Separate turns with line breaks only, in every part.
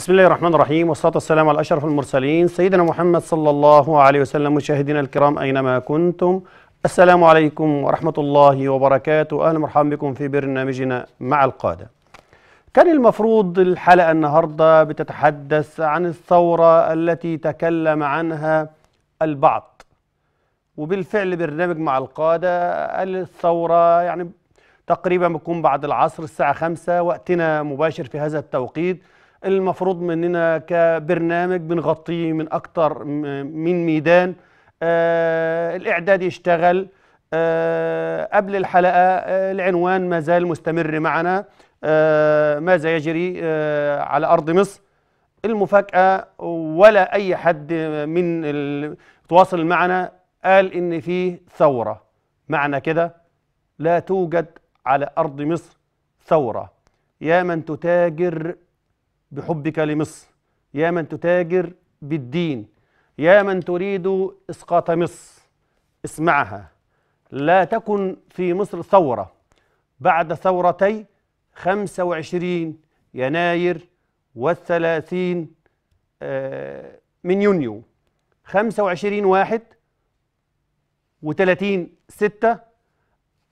بسم الله الرحمن الرحيم والصلاة والسلام على أشرف المرسلين سيدنا محمد صلى الله عليه وسلم مشاهدينا الكرام أينما كنتم. السلام عليكم ورحمة الله وبركاته. أهلا ومرحبا بكم في برنامجنا مع القادة. كان المفروض الحلقة النهاردة بتتحدث عن الثورة التي تكلم عنها البعض. وبالفعل برنامج مع القادة الثورة يعني تقريبا بتكون بعد العصر الساعة خمسة وقتنا مباشر في هذا التوقيت. المفروض مننا كبرنامج بنغطيه من أكتر من ميدان. آه الإعداد يشتغل. آه قبل الحلقة آه العنوان ما زال مستمر معنا. آه ماذا يجري آه على أرض مصر. المفاجأة ولا أي حد من تواصل معنا قال إن في ثورة. معنى كده لا توجد على أرض مصر ثورة. يا من تتاجر بحبك لمصر. يا من تتاجر بالدين يا من تريد إسقاط مصر. اسمعها. لا تكن في مصر ثورة. بعد ثورتي 25 يناير والثلاثين آه، من يونيو. 25 واحد و30 ستة.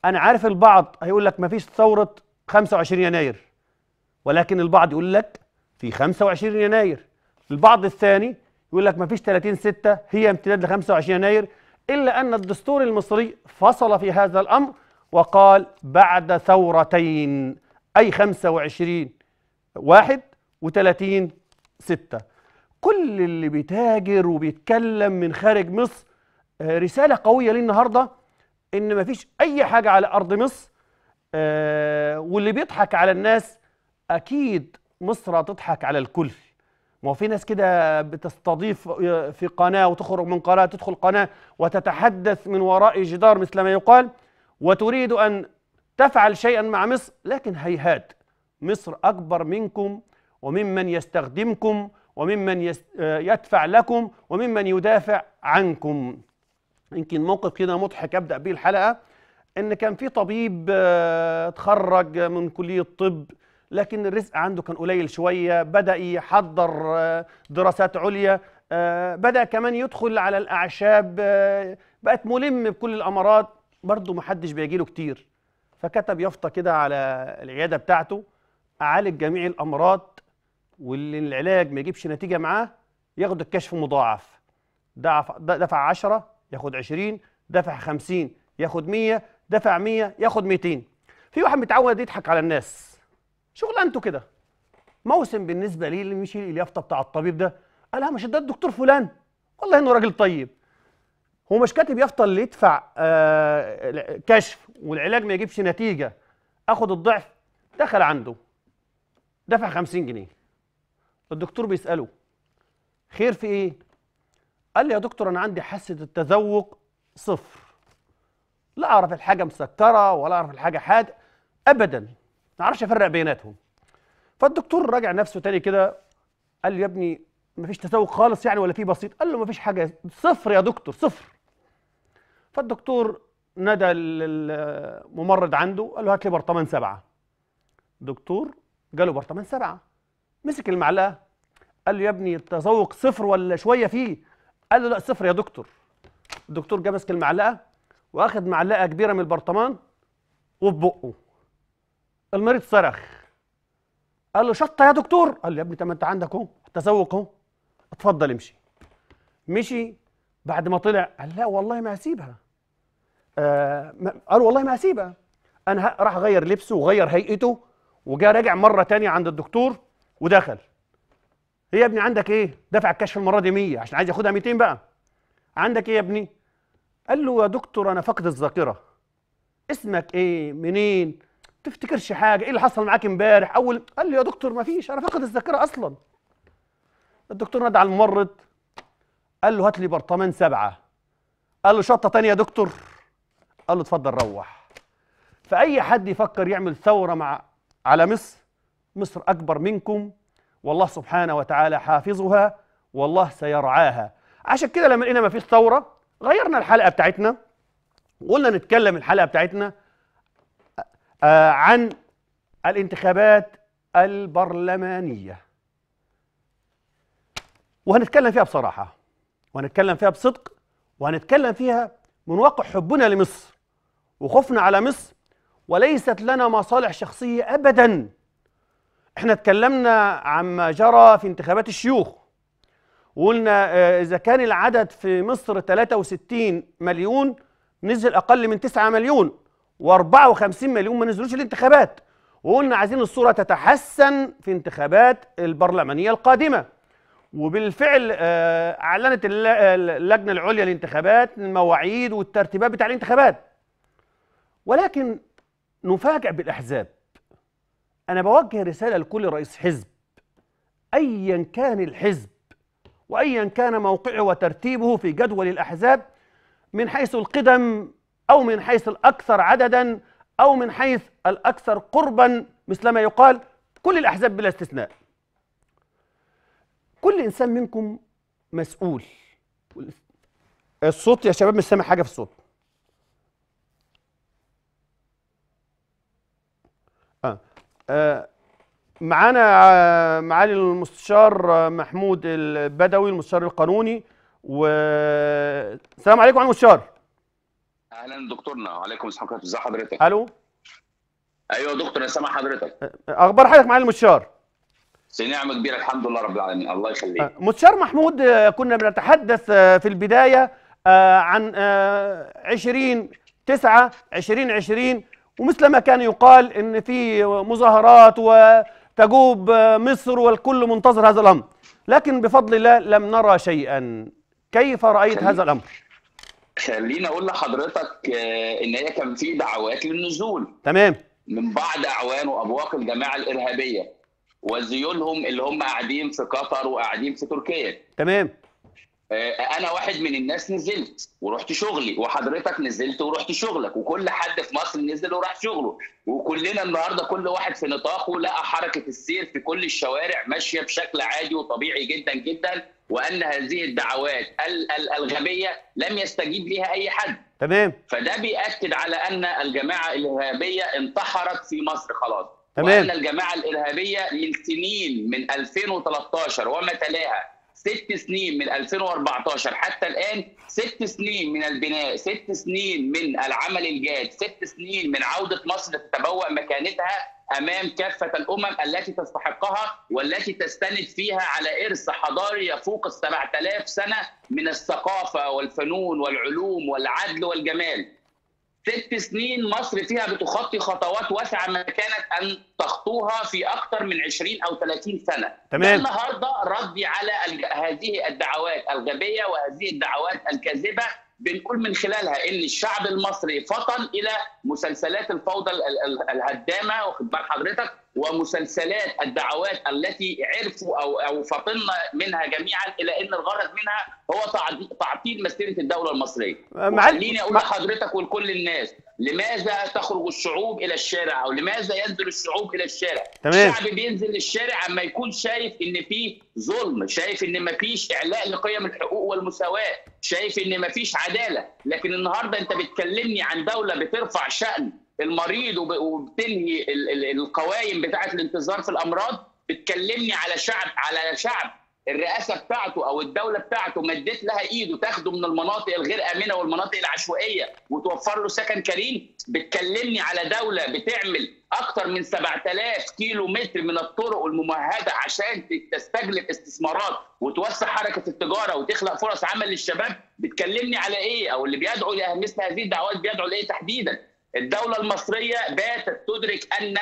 أنا عارف البعض هيقول لك ما فيش ثورة 25 يناير ولكن البعض يقول لك في 25 يناير. البعض الثاني يقول لك ما فيش 30 6 هي امتداد ل 25 يناير إلا أن الدستور المصري فصل في هذا الأمر وقال بعد ثورتين أي 25 واحد و30 ستة. كل اللي بيتاجر وبيتكلم من خارج مصر آه، رسالة قوية ليه النهاردة إن مفيش أي حاجة على أرض مصر آه، واللي بيضحك على الناس أكيد مصر هتضحك على الكل. ما في ناس كده بتستضيف في قناة وتخرج من قناة تدخل قناة وتتحدث من وراء جدار مثل ما يقال وتريد أن تفعل شيئا مع مصر لكن هيهات. مصر أكبر منكم وممن يستخدمكم وممن يدفع لكم وممن يدافع عنكم. يمكن موقف كده مضحك أبدأ بيه الحلقة إن كان في طبيب آه، اتخرج من كلية طب لكن الرزق عنده كان قليل شوية بدأ يحضر آه، دراسات عليا آه، بدأ كمان يدخل على الأعشاب آه، بقت ملم بكل الأمراض. برضه محدش بيجيله كتير. فكتب يافطة كده على العيادة بتاعته أعالج جميع الأمراض واللي العلاج ما يجيبش نتيجة معاه ياخد الكشف مضاعف. دفع دفع 10 ياخد 20 دفع 50 ياخد 100 دفع 100 ياخد 200 في واحد متعود يضحك على الناس. شغلانته كده. موسم بالنسبة لي اللي مشي اليافطة بتاع الطبيب ده قال لا مش ده الدكتور فلان؟ والله انه راجل طيب. هو مش كاتب يافطة اللي يدفع آه كشف والعلاج ما يجيبش نتيجة اخد الضعف دخل عنده. دفع 50 جنيه. الدكتور بيسأله خير في إيه؟ قال لي يا دكتور أنا عندي حاسة التذوق صفر. لا اعرف الحاجة مسكرة ولا اعرف الحاجة حاد ابدا. ما أعرفش افرق بيناتهم. فالدكتور راجع نفسه تاني كده قال لي يا ابني مفيش تذوق خالص يعني ولا في بسيط. قال له مفيش حاجة صفر يا دكتور صفر. فالدكتور نادى الممرض عنده قال له هات لي برطمان سبعة. دكتور جاله برطمان سبعة. مسك المعلقة قال له يا ابني التذوق صفر ولا شوية فيه؟ قال له لا صفر يا دكتور. الدكتور جه ماسك المعلقة واخد معلقة كبيرة من البرطمان وفي بقه. المريض صرخ. قال له شطة يا دكتور. قال له يا ابني طب ما انت عندك اهو التذوق اهو. اتفضل امشي. مشي. بعد ما طلع قال لا والله ما هسيبها. آه قال والله ما هسيبها. أنا راح غير لبسه وغير هيئته وجا راجع مرة تانية عند الدكتور ودخل. هي يا ابني عندك إيه؟ دفع الكشف المرة دي 100 عشان عايز ياخدها 200 بقى. عندك إيه يا ابني؟ قال له يا دكتور أنا فقد الذاكرة. اسمك إيه؟ منين؟ تفتكرش حاجة؟ إيه اللي حصل معاك امبارح؟ أول قال له يا دكتور ما فيش أنا فقد الذاكرة أصلا. الدكتور نادى على الممرض قال له هات لي برطمان سبعة. قال له شطة تانية يا دكتور. قال له اتفضل روح. فأي حد يفكر يعمل ثورة مع على مصر مصر أكبر منكم والله سبحانه وتعالى حافظها والله سيرعاها. عشان كده لما لقينا ما فيش ثورة غيرنا الحلقة بتاعتنا وقلنا نتكلم الحلقة بتاعتنا عن الانتخابات البرلمانية. وهنتكلم فيها بصراحة. وهنتكلم فيها بصدق. وهنتكلم فيها من واقع حبنا لمصر. وخوفنا على مصر. وليست لنا مصالح شخصية أبدا. إحنا اتكلمنا عما جرى في انتخابات الشيوخ. وقلنا آه، إذا كان العدد في مصر 63 مليون نزل أقل من 9 مليون. و54 مليون ما نزلوش الانتخابات. وقلنا عايزين الصورة تتحسن في انتخابات البرلمانية القادمة. وبالفعل آه، أعلنت الل- اللجنة العليا للانتخابات المواعيد والترتيبات بتاع الانتخابات. ولكن نفاجأ بالأحزاب. أنا بوجه رسالة لكل رئيس حزب أيا كان الحزب وأيا كان موقعه وترتيبه في جدول الأحزاب من حيث القدم أو من حيث الأكثر عددا أو من حيث الأكثر قربا مثلما يقال كل الأحزاب بلا استثناء كل إنسان منكم مسؤول الصوت يا شباب مش سامع حاجة في الصوت آه. آه. معانا آه، معالي المستشار آه، محمود البدوي المستشار القانوني و السلام عليكم على المستشار
أهلا دكتورنا وعليكم السلام ورحمة ازي حضرتك؟ ألو؟ أيوه دكتور أنا سامع حضرتك.
أخبار حضرتك معالي المستشار؟
نعمة كبيرة الحمد لله رب العالمين. الله يخليك.
آه، مستشار محمود آه، كنا بنتحدث آه، في البداية آه، عن آه، 20 9 2020 ومثل ما كان يقال إن في مظاهرات وتجوب مصر والكل منتظر هذا الأمر. لكن بفضل الله لم نرى شيئا. كيف رأيت
خليك.
هذا الأمر؟
خليني أقول لحضرتك آه، إن هي كان في دعوات للنزول.
تمام.
من بعض أعوان وأبواق الجماعة الإرهابية. وزيولهم اللي هم قاعدين في قطر وقاعدين في تركيا.
تمام.
آه، أنا واحد من الناس نزلت ورحت شغلي وحضرتك نزلت ورحت شغلك وكل حد في مصر نزل وراح شغله. وكلنا النهارده كل واحد في نطاقه لقى حركة السير في كل الشوارع ماشية بشكل عادي وطبيعي جدا جدا. وأن هذه الدعوات ال- ال- الغبية لم يستجيب لها أي حد.
تمام.
فده بيأكد على أن الجماعة الإرهابية انتحرت في مصر خلاص.
تمام.
وأن الجماعة الإرهابية من سنين من 2013 وما تلاها ست سنين من 2014 حتى الآن ست سنين من البناء ست سنين من العمل الجاد ست سنين من عودة مصر تتبوأ مكانتها أمام كافة الأمم التي تستحقها والتي تستند فيها على إرث حضاري يفوق ال 7000 سنة من الثقافة والفنون والعلوم والعدل والجمال. ست سنين مصر فيها بتخطي خطوات واسعة ما كانت أن تخطوها في أكثر من 20 أو 30 سنة.
تمام.
ده النهارده ردي على هذه الدعوات الغبية وهذه الدعوات الكاذبة بنقول من خلالها إن الشعب المصري فطن إلى مسلسلات الفوضى ال- ال- ال- الهدامة واخد بال حضرتك ومسلسلات الدعوات التي عرفوا أو أو فطنا منها جميعا إلى إن الغرض منها هو تعطيل مسيرة الدولة
المصرية. معالي-
وخليني
أقول
لحضرتك ولكل الناس لماذا تخرج الشعوب إلى الشارع أو لماذا ينزل الشعوب إلى الشارع؟
تمام.
الشعب بينزل الشارع أما يكون شايف إن في ظلم، شايف إن مفيش إعلاء لقيم الحقوق والمساواة، شايف إن مفيش عدالة، لكن النهارده أنت بتكلمني عن دولة بترفع شأن المريض وب- وبتنهي ال- ال- القوائم بتاعه الانتظار في الأمراض، بتكلمني على شعب على شعب الرئاسة بتاعته أو الدولة بتاعته مدت لها إيده تاخده من المناطق الغير آمنة والمناطق العشوائية وتوفر له سكن كريم بتكلمني على دولة بتعمل أكثر من 7000 كيلو متر من الطرق الممهدة عشان تستجلب استثمارات وتوسع حركة التجارة وتخلق فرص عمل للشباب. بتكلمني على إيه؟ أو اللي بيدعو لمثل هذه الدعوات بيدعو لإيه تحديدا؟ الدولة المصرية باتت تدرك أن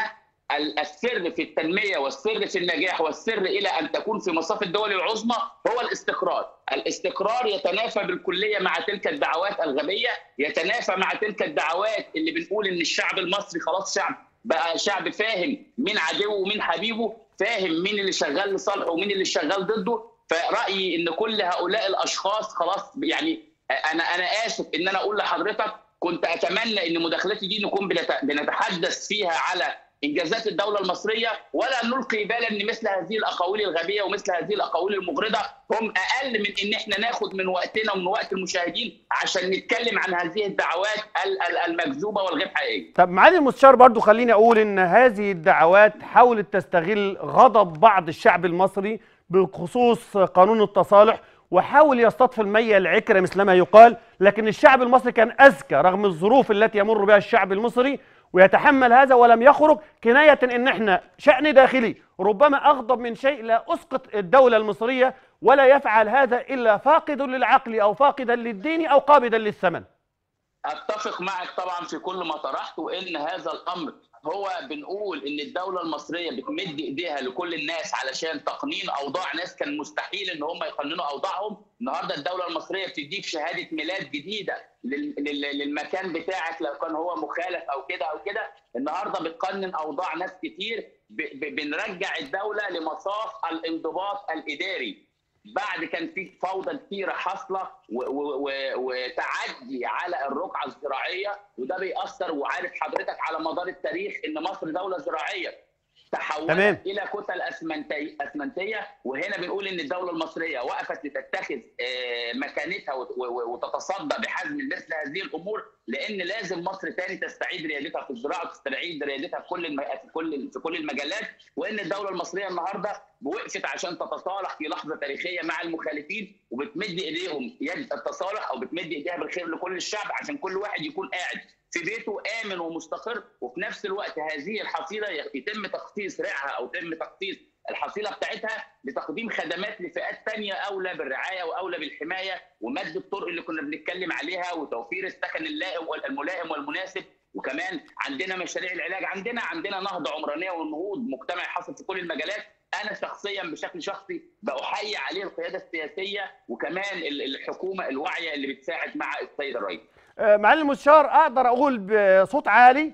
السر في التنمية والسر في النجاح والسر إلى أن تكون في مصاف الدول العظمى هو الاستقرار، الاستقرار يتنافى بالكلية مع تلك الدعوات الغبية، يتنافى مع تلك الدعوات اللي بنقول إن الشعب المصري خلاص شعب بقى شعب فاهم مين عدوه ومين حبيبه، فاهم مين اللي شغال لصالحه ومين اللي شغال ضده، فرأيي إن كل هؤلاء الأشخاص خلاص يعني أنا أنا آسف إن أنا أقول لحضرتك كنت أتمنى إن مداخلتي دي نكون بنت- بنتحدث فيها على إنجازات الدولة المصرية ولا نلقي بالا إن مثل هذه الأقاويل الغبية ومثل هذه الأقاويل المغرضة هم أقل من إن إحنا ناخد من وقتنا ومن وقت المشاهدين عشان نتكلم عن هذه الدعوات ال- ال- المكذوبة والغير حقيقية.
طب معالي المستشار برضو خليني أقول إن هذه الدعوات حاولت تستغل غضب بعض الشعب المصري بخصوص قانون التصالح وحاول يصطدف المية العكرة مثلما يقال لكن الشعب المصري كان أذكى رغم الظروف التي يمر بها الشعب المصري ويتحمل هذا ولم يخرج كناية إن إحنا شأن داخلي ربما أغضب من شيء لا أسقط الدولة المصرية ولا يفعل هذا إلا فاقد للعقل أو فاقدا للدين أو قابضا للثمن.
أتفق معك طبعا في كل ما طرحت وإن هذا الأمر هو بنقول إن الدولة المصرية بتمد إيديها لكل الناس علشان تقنين أوضاع ناس كان مستحيل إن هم يقننوا أوضاعهم. النهارده الدولة المصرية بتديك شهادة ميلاد جديدة لل- لل- للمكان بتاعك لو كان هو مخالف أو كده أو كده. النهارده بتقنن أوضاع ناس كتير بنرجع الدولة لمصاف الانضباط الإداري. بعد كان في فوضى كتيرة حاصلة وتعدي على الرقعة الزراعية وده بيأثر وعارف حضرتك على مدار التاريخ إن مصر دولة زراعية. تحولت
تمام.
إلى كتل اسمنتي أسمنتية وهنا بنقول إن الدولة المصرية وقفت لتتخذ آه، مكانتها وتتصدى بحزم مثل هذه الأمور لأن لازم مصر تاني تستعيد ريادتها في الزراعة وتستعيد ريادتها في كل الم... في كل في كل المجالات وإن الدولة المصرية النهارده وقفت عشان تتصالح في لحظة تاريخية مع المخالفين وبتمد إيديهم يد التصالح أو بتمد إيديها بالخير لكل الشعب عشان كل واحد يكون قاعد في بيته آمن ومستقر وفي نفس الوقت هذه الحصيلة يتم تخصيص ريعها أو يتم تخصيص الحصيلة بتاعتها لتقديم خدمات لفئات ثانية أولى بالرعاية وأولى بالحماية ومد الطرق اللي كنا بنتكلم عليها وتوفير السكن اللائم والملائم والمناسب. وكمان عندنا مشاريع العلاج عندنا عندنا نهضة عمرانية ونهوض مجتمعي حاصل في كل المجالات. أنا شخصيا بشكل شخصي بأحيي عليه القيادة السياسية وكمان ال- الحكومة الواعية اللي بتساعد مع السيد الرئيس.
معالي المستشار أقدر أقول بصوت عالي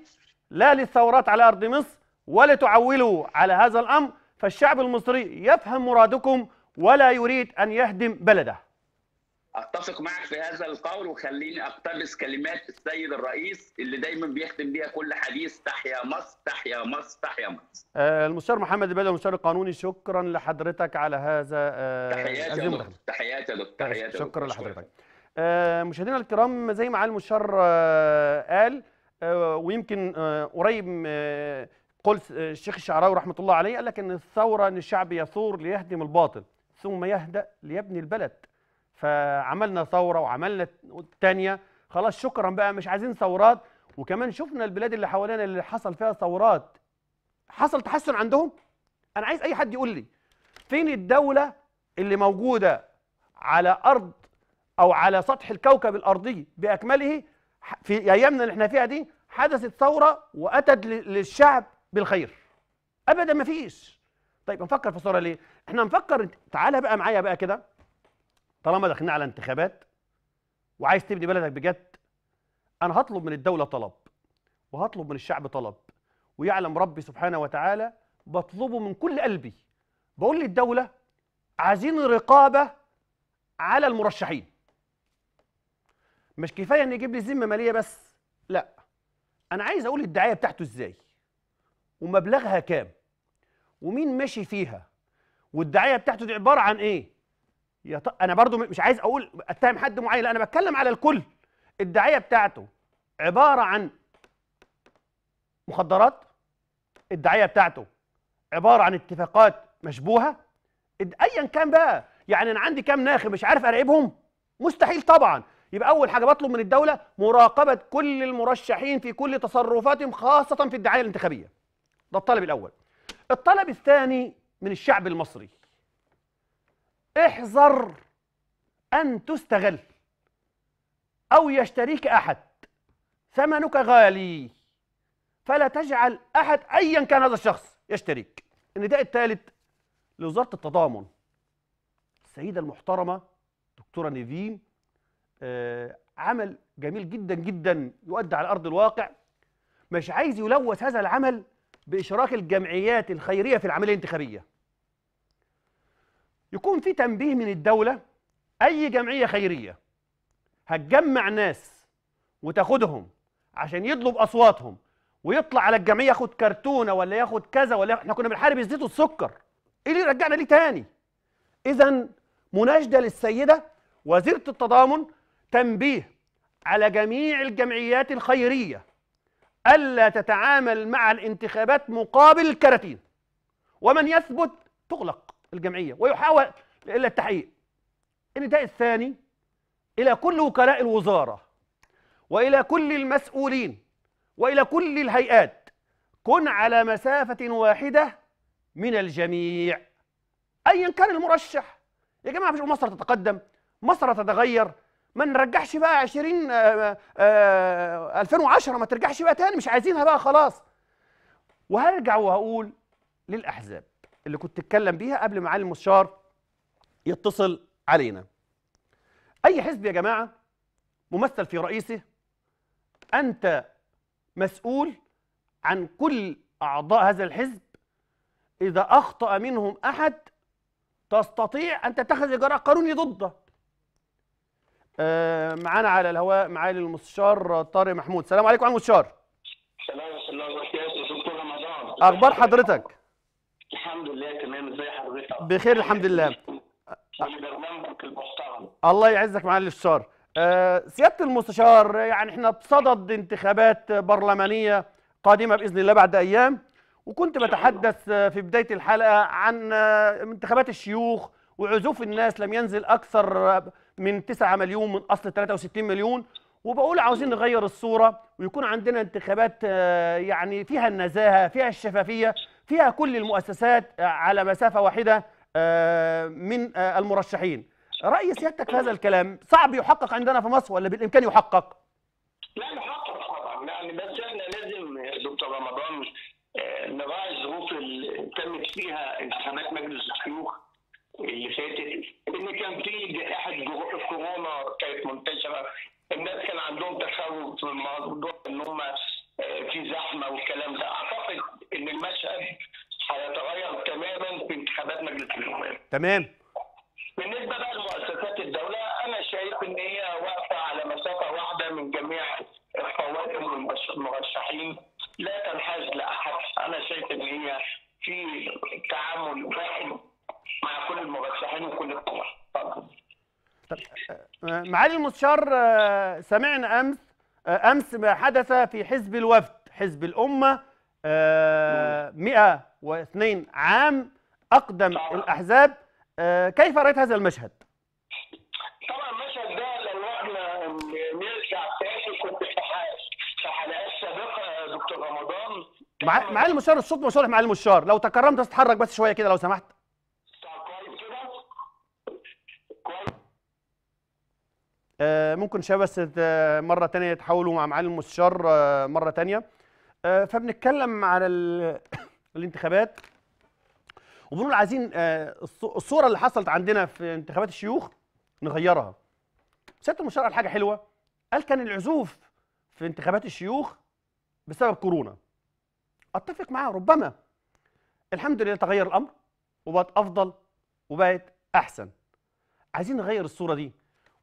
لا للثورات على أرض مصر ولا تعولوا على هذا الأمر فالشعب المصري يفهم مرادكم ولا يريد أن يهدم بلده.
أتفق معك في هذا القول وخليني أقتبس كلمات السيد الرئيس اللي دايما بيختم بيها كل حديث تحيا مصر تحيا مصر تحيا مصر.
آه، المستشار محمد البدوي المستشار القانوني شكرا لحضرتك على هذا آه،
تحياتي يا دكتور. تحياتي يا دكتور.
شكرا. لحضرتك. آه، مشاهدينا الكرام زي ما علي المستشار آه، قال آه، ويمكن آه، قريب آه، قول آه، الشيخ الشعراوي رحمة الله عليه قال لك إن الثورة إن الشعب يثور ليهدم الباطل ثم يهدأ ليبني البلد. فعملنا ثورة وعملنا الثانية خلاص شكرا بقى مش عايزين ثورات. وكمان شفنا البلاد اللي حوالينا اللي حصل فيها ثورات. حصل تحسن عندهم؟ أنا عايز أي حد يقول لي فين الدولة اللي موجودة على أرض أو على سطح الكوكب الأرضي بأكمله ح- في أيامنا اللي إحنا فيها دي حدثت ثورة وأتت ل- للشعب بالخير. ابدا ما فيش. طيب نفكر في ثوره ليه؟ إحنا نفكر تعالى بقى معايا بقى كده. طالما داخلين على انتخابات وعايز تبني بلدك بجد أنا هطلب من الدولة طلب وهطلب من الشعب طلب ويعلم ربي سبحانه وتعالى بطلبه من كل قلبي. بقول للدولة عايزين رقابة على المرشحين. مش كفاية ان يجيب لي ذمة مالية بس. لا. أنا عايز أقول الدعاية بتاعته إزاي؟ ومبلغها كام؟ ومين ماشي فيها؟ والدعاية بتاعته دي عبارة عن إيه؟ يا ط... أنا برضو مش عايز أقول أتهم حد معين لا أنا بتكلم على الكل. الدعاية بتاعته عبارة عن مخدرات. الدعاية بتاعته عبارة عن اتفاقات مشبوهة. ايا كان بقى. يعني أنا عندي كام ناخب مش عارف أراقبهم؟ مستحيل طبعا. يبقى أول حاجة بطلب من الدولة مراقبة كل المرشحين في كل تصرفاتهم خاصة في الدعاية الانتخابية. ده الطلب الأول. الطلب الثاني من الشعب المصري. احذر أن تستغل أو يشتريك أحد. ثمنك غالي. فلا تجعل أحد ايا كان هذا الشخص يشتريك. النداء الثالث لوزارة التضامن. السيدة المحترمة دكتورة نيفين عمل جميل جدا جدا يؤدى على أرض الواقع. مش عايز يلوث هذا العمل بإشراك الجمعيات الخيرية في العملية الانتخابية. يكون في تنبيه من الدولة أي جمعية خيرية هتجمع ناس وتاخدهم عشان يطلب أصواتهم ويطلع على الجمعية ياخد كرتونة ولا ياخد كذا ولا إحنا كنا بنحارب الزيت والسكر. إيه اللي رجعنا ليه تاني؟ اذا مناشده للسيدة وزيرة التضامن تنبيه على جميع الجمعيات الخيرية ألا تتعامل مع الانتخابات مقابل الكراتين. ومن يثبت تغلق الجمعية ويحاول إلا التحقيق. النداء الثاني إلى كل وكلاء الوزارة وإلى كل المسؤولين وإلى كل الهيئات. كن على مسافة واحدة من الجميع. ايا كان المرشح. يا جماعة مش مصر تتقدم مصر تتغير. ما نرجعش بقى 20 آه، آه، 2010 ما ترجعش بقى تاني مش عايزينها بقى خلاص. وهرجع وهقول للأحزاب اللي كنت اتكلم بيها قبل معالي المستشار يتصل علينا. أي حزب يا جماعة ممثل في رئيسه أنت مسؤول عن كل أعضاء هذا الحزب. إذا أخطأ منهم أحد تستطيع أن تتخذ إجراء قانوني ضده. آه، معانا على الهواء معالي المستشار طارق محمود. السلام عليكم على المستشار
سلام الله وبركاته. دكتور رمضان.
أخبار حضرتك؟
الحمد لله تمام. ازي حضرتك؟
بخير الحمد لله.
برنامجك المحترم
الله يعزك معالي المستشار. آه، سيادة المستشار يعني إحنا بصدد انتخابات برلمانية قادمة بإذن الله بعد أيام وكنت بتحدث آه، في بداية الحلقة عن آه، انتخابات الشيوخ وعزوف الناس لم ينزل أكثر آه، من 9 مليون من أصل 63 مليون. وبقول عاوزين نغير الصورة ويكون عندنا انتخابات آه، يعني فيها النزاهة فيها الشفافية فيها كل المؤسسات آه، على مسافة واحدة آه، من المرشحين. رأي سيادتك في هذا الكلام صعب يحقق عندنا في مصر ولا بالإمكان يحقق؟
لا نحقق طبعا. يعني بس إحنا لازم دكتور رمضان نراعي الظروف اللي تمت فيها انتخابات مجلس الشيوخ. اللي فاتت إن كان في جائحة الكورونا كانت منتشرة. الناس كان عندهم تخوف في الموضوع إن هم آه، في زحمة والكلام ده. أعتقد إن المشهد هيتغير تماما في انتخابات مجلس النواب
تمام.
بالنسبة بقى لمؤسسات الدولة أنا شايف إن هي واقفة على مسافة واحدة من جميع القوائم والمرشحين لا تنحاز لأحد. أنا شايف إن هي في تعامل واحد مع كل المرشحين وكل اتفضل.
آه، معالي المستشار آه، سمعنا أمس آه، أمس ما حدث في حزب الوفد حزب الأمة آه، 102 عام أقدم. الأحزاب. كيف رأيت هذا المشهد؟
طبعا المشهد ده لو إحنا نرجع تاني كنت في حلقات سابقة دكتور رمضان.
مع معالي المستشار الصوت مش واضح معالي المستشار. لو تكرمت تتحرك بس شوية كده لو سمحت. ممكن شباب بس ت- مرة تانية يتحاولوا مع معالي المستشار آه، مرة تانية. آه، فبنتكلم على ال- الانتخابات. وبنقول عايزين آه، الص- الصورة اللي حصلت عندنا في انتخابات الشيوخ نغيرها. سيادة المستشار قال حاجة حلوة. قال كان العزوف في انتخابات الشيوخ بسبب كورونا. أتفق معاه ربما. الحمد لله تغير الأمر وبقت أفضل وبقت أحسن. عايزين نغير الصورة دي.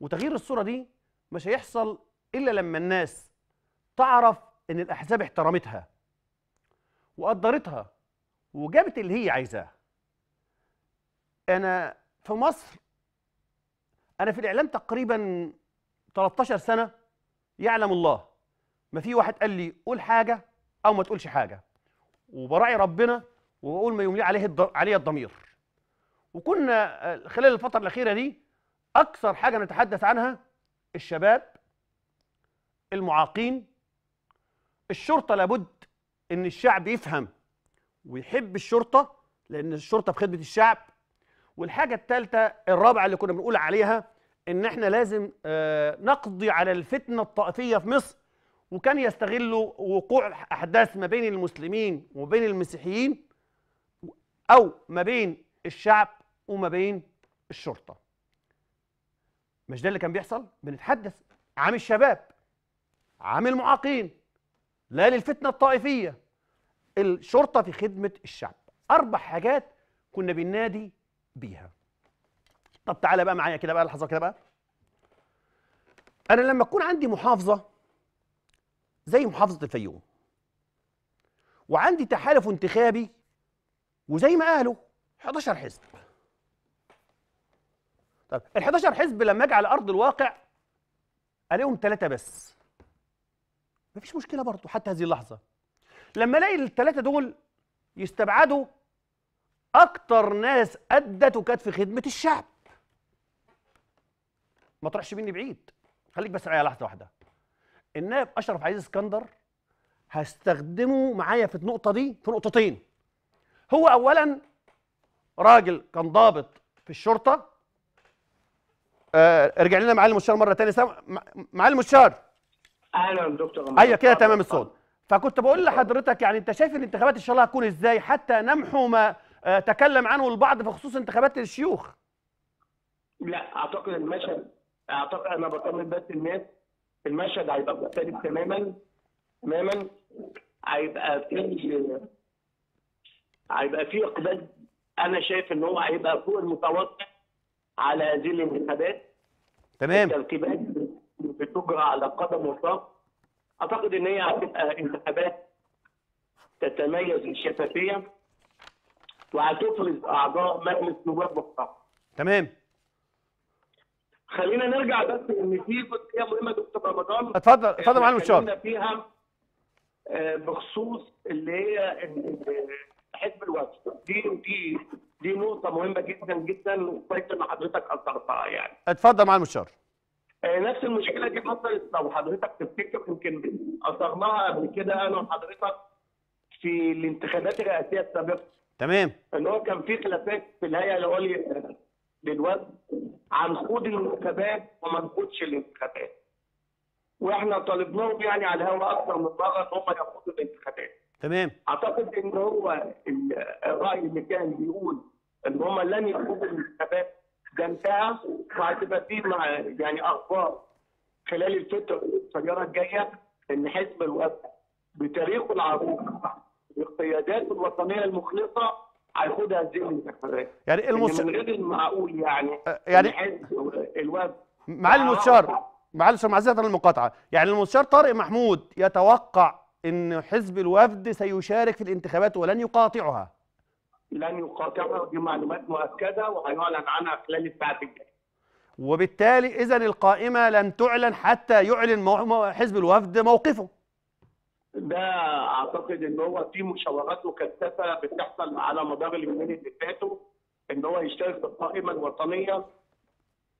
وتغيير الصورة دي مش هيحصل إلا لما الناس تعرف إن الأحزاب احترمتها وقدرتها وجابت اللي هي عايزاه. أنا في مصر أنا في الإعلام تقريبا 13 سنة يعلم الله. ما في واحد قال لي قول حاجة أو ما تقولش حاجة. وبراعي ربنا وبقول ما يملي عليه عليه الضمير. وكنا آه، خلال الفترة الأخيرة دي أكثر حاجة نتحدث عنها الشباب المعاقين الشرطة لابد إن الشعب يفهم ويحب الشرطة لأن الشرطة في خدمة الشعب. والحاجة الثالثه الرابعة اللي كنا بنقول عليها إن إحنا لازم آه، نقضي على الفتنة الطائفية في مصر. وكان يستغلوا وقوع أحداث ما بين المسلمين وبين المسيحيين أو ما بين الشعب وما بين الشرطة. مش ده اللي كان بيحصل؟ بنتحدث. عن الشباب عن المعاقين لا للفتنه الطائفية. الشرطة في خدمة الشعب. أربع حاجات كنا بننادي بيها. طب تعالى بقى معايا كده بقى لحظة كده بقى. أنا لما تكون عندي محافظة زي محافظة الفيوم وعندي تحالف انتخابي وزي ما قالوا 11 حزب. طب ال 11 حزب لما أجي على أرض الواقع ألاقيهم ثلاثة بس. مفيش مشكلة برضه حتى هذه اللحظة. لما ألاقي الثلاثه دول يستبعدوا أكتر ناس أدت وكانت في خدمة الشعب. ما تروحش مني بعيد. خليك بس معايا لحظة واحدة. النائب أشرف عزيز اسكندر هستخدمه معايا في النقطة دي في نقطتين. هو اولا راجل كان ضابط في الشرطة. آه رجع لنا معالي المستشار مرة ثانية معالي المستشار.
أهلا دكتور.
أيوه كده تمام. الصوت. فكنت بقول لحضرتك يعني أنت شايف الانتخابات إن شاء الله هتكون إزاي؟ حتى نمحو ما آه، تكلم عنه البعض في خصوص انتخابات الشيوخ.
لا أعتقد المشهد أعتقد أنا بطمن بس الناس المشهد هيبقى مختلف تماما. تماما. هيبقى في هيبقى في اقبال. أنا شايف إن هو هيبقى فوق المتوقع. على هذه الانتخابات.
تمام.
الترتيبات بتجرى على قدم وساق أعتقد إن هي هتبقى انتخابات تتميز بالشفافيه وهتفرز أعضاء مجلس نواب محترم.
تمام.
خلينا نرجع بس إن في جزئية مهمة دكتور رمضان.
اتفضل اتفضل معالي المستشار
فيها آه، بخصوص اللي هي حزب الوفد دي دي دي نقطة مهمة جدا جدا وكويس إن حضرتك أثرتها يعني.
اتفضل معالي المستشار.
آه، نفس المشكلة دي حصلت لو حضرتك تفتكر يمكن أثرناها قبل كده أنا وحضرتك في الانتخابات الرئاسية السابقة.
تمام.
إن هو كان في خلافات في الهيئة العليا للوزن عن خوض الانتخابات وما نخوضش الانتخابات. وإحنا طالبناهم يعني على الهواء أكثر من مرة إن هم يخوضوا الانتخابات.
تمام.
أعتقد إن هو ال- الرأي اللي كان بيقول إن هم لن يخوضوا الانتخابات ده انتهى. وهتبقى في مع يعني أخبار خلال الفترة القصيرة الجاية إن حزب الوفد بتاريخه العريق بالقيادات الوطنية المخلصة هيخوض هذه الانتخابات.
يعني المستشار
من غير المعقول يعني
آه، يعني-
حزب الوفد
معالي المستشار معالي المستشار معذره المقاطعه يعني المستشار طارق محمود يتوقع إن حزب الوفد سيشارك في الانتخابات ولن يقاطعها
لن يقاطعها ودي معلومات مؤكدة وهيعلن عنها خلال الساعات الجاية.
وبالتالي اذا القائمة لن تعلن حتى يعلن حزب الوفد موقفه
ده أعتقد إن هو في مشاورات مكثفة بتحصل على مدار اليومين اللي فاتوا إن هو يشترك في القائمه الوطنيه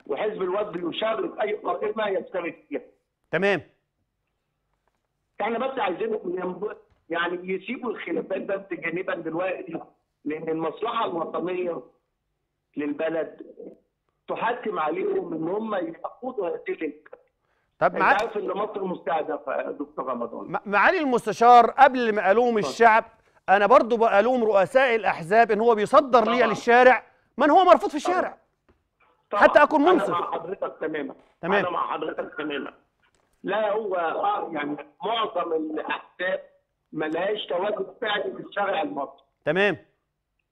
وحزب الوفد يشارك أي قائمة يشترك فيها.
تمام
إحنا بس عايزين ينب- يعني يسيبوا الخلافات بس جانبا دلوقتي لأن المصلحة الوطنية للبلد تحتم عليهم إن هم يقودوا هذه.
طب
أنت
مع...
عارف إن مصر مستهدفة يا دكتور رمضان.
مع- معالي المستشار قبل ما ألوم الشعب أنا برضو بألوم رؤساء الأحزاب إن هو بيصدر لي. للشارع من هو مرفوض في الشارع
طبعاً.
حتى أكون
أنا
منصف.
مع حضرتك تماما
تمام.
أنا مع حضرتك تماما لا هو آه يعني معظم الأحزاب ملهاش تواجد فعلي في الشارع المصري.
تمام.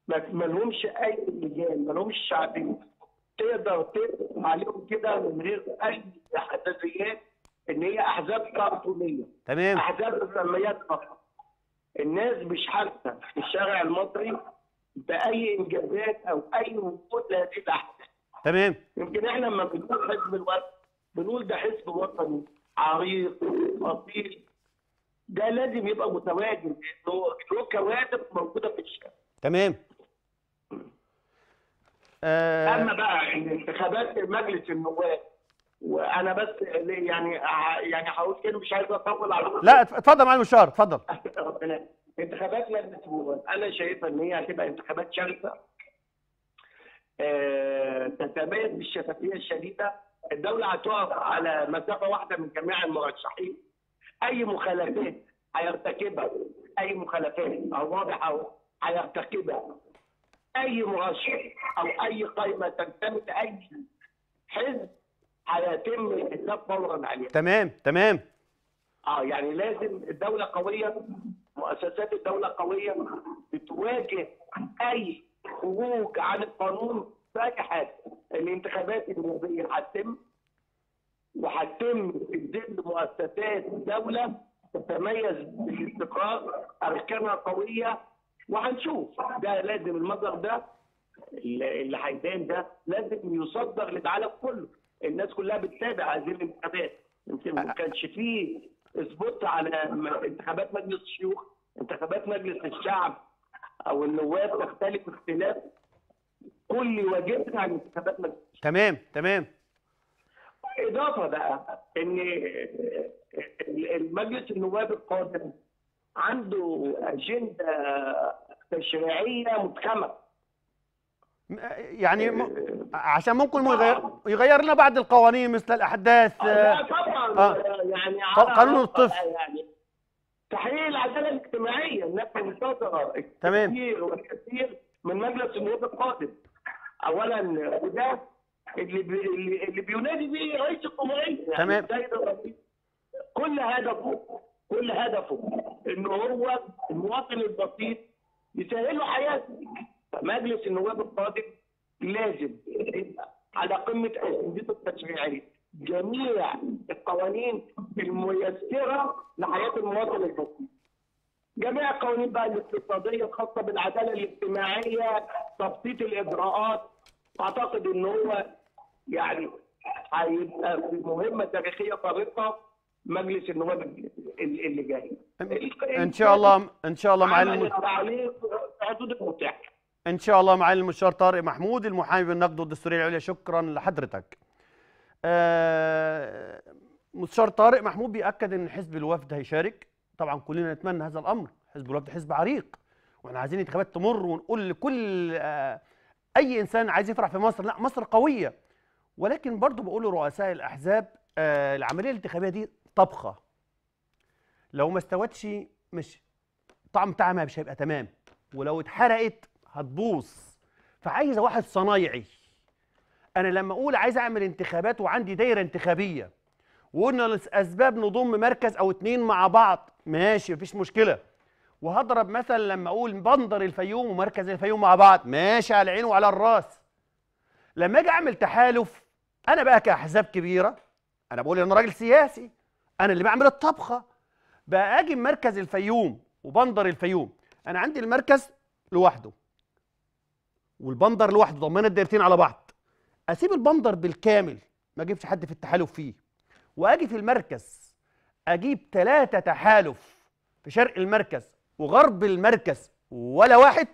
ما ما لهمش أي لجان ما لهمش شعبيه تقدر تقدر عليهم كده من غير أي حساسيات إن هي أحزاب كرتونية.
تمام.
أحزاب مسميات فقط الناس مش حاسة في الشارع المصري بأي إنجازات أو أي وجود لهذه الأحزاب.
تمام.
يمكن إحنا لما بنقول حزب الوطن بنقول ده حزب وطني. عريق اصيل ده لازم يبقى متواجد لأنه له كوادر موجودة في الشارع.
تمام. آه.
أما بقى الانتخابات مجلس النواب وأنا بس يعني يعني هقول كده مش عايز أطول على
لا اتف- اتفضل معالي المستشار اتفضل.
ربنا. انتخابات مجلس النواب أنا شايفة إن هي هتبقى انتخابات شرسة. آه، تتميز بالشفافية الشديدة الدولة هتقف على مسافة واحدة من جميع المرشحين. أي مخالفات هيرتكبها. أي مخالفات. أو واضح أو هيرتكبها. أي مرشح أو أي قائمة تنتمي لاي حزب هيتم الحساب فورا عليها.
تمام تمام.
آه يعني لازم الدولة قوية مؤسسات الدولة قوية بتواجه أي خروج عن القانون في أي حاجة. الانتخابات النيابية هتتم وهتتم في ظل مؤسسات دولة تتميز بالاستقرار أركانها قوية وهنشوف ده لازم المظهر ده اللي هيبان ده لازم يصدر للعالم كله. الناس كلها بتتابع هذه الانتخابات. يمكن ما كانش فيه اثبات على انتخابات مجلس الشيوخ انتخابات مجلس الشعب أو النواب تختلف اختلاف. كل واجبها عن انتخابات مجلس
تمام تمام.
اضافه بقى إن المجلس النواب القادم عنده أجندة تشريعية محكمه
م- يعني م... عشان ممكن يغير يغير لنا بعض القوانين مثل الأحداث
لا
آه،
طبعا.
آه.
يعني على
قانون الطفل.
يعني تحقيق العدالة الاجتماعية الناس منتظره
تمام.
الكثير والكثير من مجلس النواب القادم. اولا وده اللي بي اللي, بينادي به رئيس الجمهورية. يعني
تمام.
السيد الرئيس كل هدفه كل هدفه إن هو المواطن البسيط يسهل له حياته. مجلس النواب القادم لازم على قمة اجندته التشريعية. جميع القوانين الميسرة لحياة المواطن البسيط. جميع القوانين بقى الاقتصادية الخاصة بالعدالة الاجتماعية تبسيط الإجراءات أعتقد إن هو يعني هيبقى في مهمة تاريخية طارقة مجلس النواب اللي جاي.
ان شاء الله إن شاء الله مع الم...
حدود المتاح.
إن شاء الله معالي المستشار طارق محمود المحامي بالنقد والدستورية العليا. شكرا لحضرتك. آه، مستشار طارق محمود بيأكد إن حزب الوفد هيشارك. طبعا كلنا نتمنى هذا الأمر. حزب الوفد حزب عريق. وإحنا عايزين انتخابات تمر ونقول لكل آه، أي إنسان عايز يفرح في مصر لا مصر قوية. ولكن برضو بقول لرؤساء الأحزاب آه، العملية الانتخابية دي طبخة. لو ما استوتش مش الطعم بتاعها مش هيبقى تمام. ولو اتحرقت هتبوظ. فعايزه واحد صنايعي. أنا لما أقول عايز أعمل انتخابات وعندي دايرة انتخابية وقلنا لأسباب نضم مركز أو اتنين مع بعض ماشي مفيش مشكلة. وهضرب مثلا لما أقول بندر الفيوم ومركز الفيوم مع بعض. ماشي على العين وعلى الرأس. لما أجي أعمل تحالف أنا بقى كأحزاب كبيرة أنا بقول أنا راجل سياسي أنا اللي بعمل الطبخة. بقى أجي مركز الفيوم وبندر الفيوم. أنا عندي المركز لوحده. والبندر لوحده ضمنا الدايرتين على بعض. أسيب البندر بالكامل ما أجيبش حد في التحالف فيه. وأجي في المركز أجيب ثلاثة تحالف في شرق المركز وغرب المركز ولا واحد؟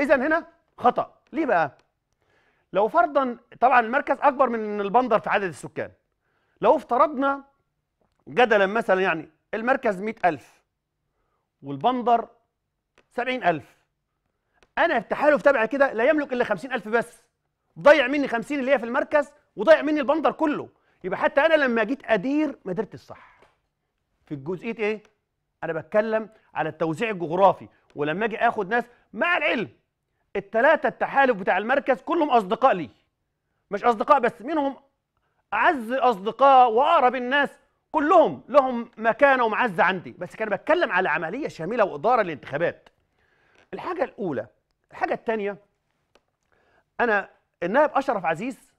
إذا هنا خطأ. ليه بقى؟ لو فرضا طبعا المركز أكبر من البندر في عدد السكان. لو افترضنا جدلا مثلا يعني المركز مئة ألف والبندر سبعين ألف. أنا التحالف تبعي كده لا يملك خمسين ألف بس. ضيع مني خمسين اللي هي في المركز وضيع مني البندر كله. يبقى حتى أنا لما جيت أدير ما درت الصح في الجزئية إيه؟ أنا بتكلم على التوزيع الجغرافي ولما أجي آخد ناس مع العلم التلاتة التحالف بتاع المركز كلهم أصدقاء لي. مش أصدقاء بس منهم أعز أصدقاء وأقرب الناس كلهم. لهم مكانة ومعزة عندي. بس كان بتكلم على عملية شاملة وإدارة للانتخابات الحاجة الأولى الحاجة الثانية أنا النائب أشرف عزيز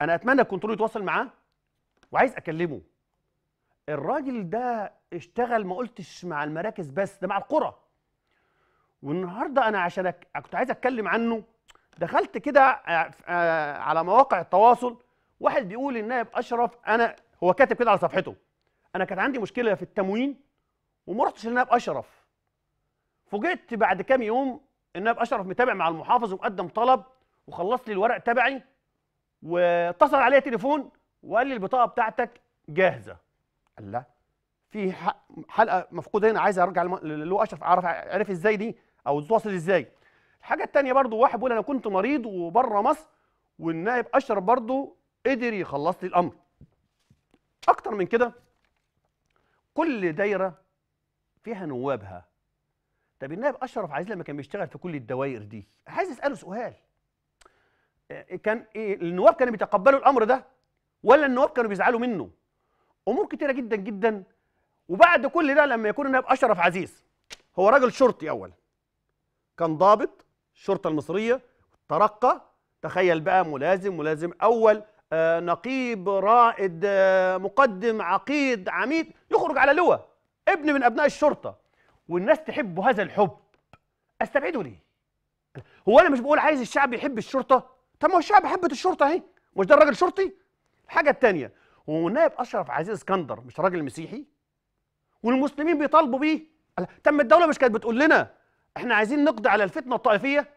أنا أتمنى الكنترول يتواصل معاه وعايز أكلمه. الراجل ده اشتغل ما قلتش مع المراكز بس ده مع القرى والنهارده أنا عشان. كنت عايز أتكلم عنه دخلت كده آه، آه، على مواقع التواصل واحد بيقول النائب أشرف أنا هو كاتب كده على صفحته أنا كان عندي مشكلة في التموين وما رحتش للنائب أشرف فوجئت بعد كام يوم النائب أشرف متابع مع المحافظ ومقدم طلب وخلص لي الورق تبعي واتصل عليا تليفون وقال لي البطاقة بتاعتك جاهزة قال لا. في حلقة مفقودة هنا عايز أرجع هو أشرف أعرف عرف إزاي دي أو تواصل إزاي. الحاجة التانية برضو واحد بيقول أنا كنت مريض وبره مصر والنائب أشرف برضو قدر يخلص لي الأمر. أكتر من كده كل دايرة فيها نوابها. طب النائب أشرف عايز لما كان بيشتغل في كل الدوائر دي عايز اساله سؤال. آه، كان إيه النواب كانوا بيتقبلوا الأمر ده ولا النواب كانوا بيزعلوا منه؟ أمور كتيرة جدا جدا. وبعد كل ده لما يكون النائب أشرف عزيز. هو راجل شرطي أول. كان ضابط الشرطة المصرية. ترقى. تخيل بقى ملازم ملازم أول آه نقيب رائد آه مقدم عقيد عميد يخرج على لواء. ابن من أبناء الشرطة. والناس تحب هذا الحب. أستبعده ليه؟ هو أنا مش بقول عايز الشعب يحب الشرطة. طب ما هو الشعب حبت الشرطة أهي. مش ده الراجل شرطي؟ الحاجة الثانية هو النائب أشرف عزيز اسكندر مش راجل مسيحي؟ والمسلمين بيطالبوا بيه. ما الدولة مش كانت بتقول لنا إحنا عايزين نقضي على الفتنة الطائفية؟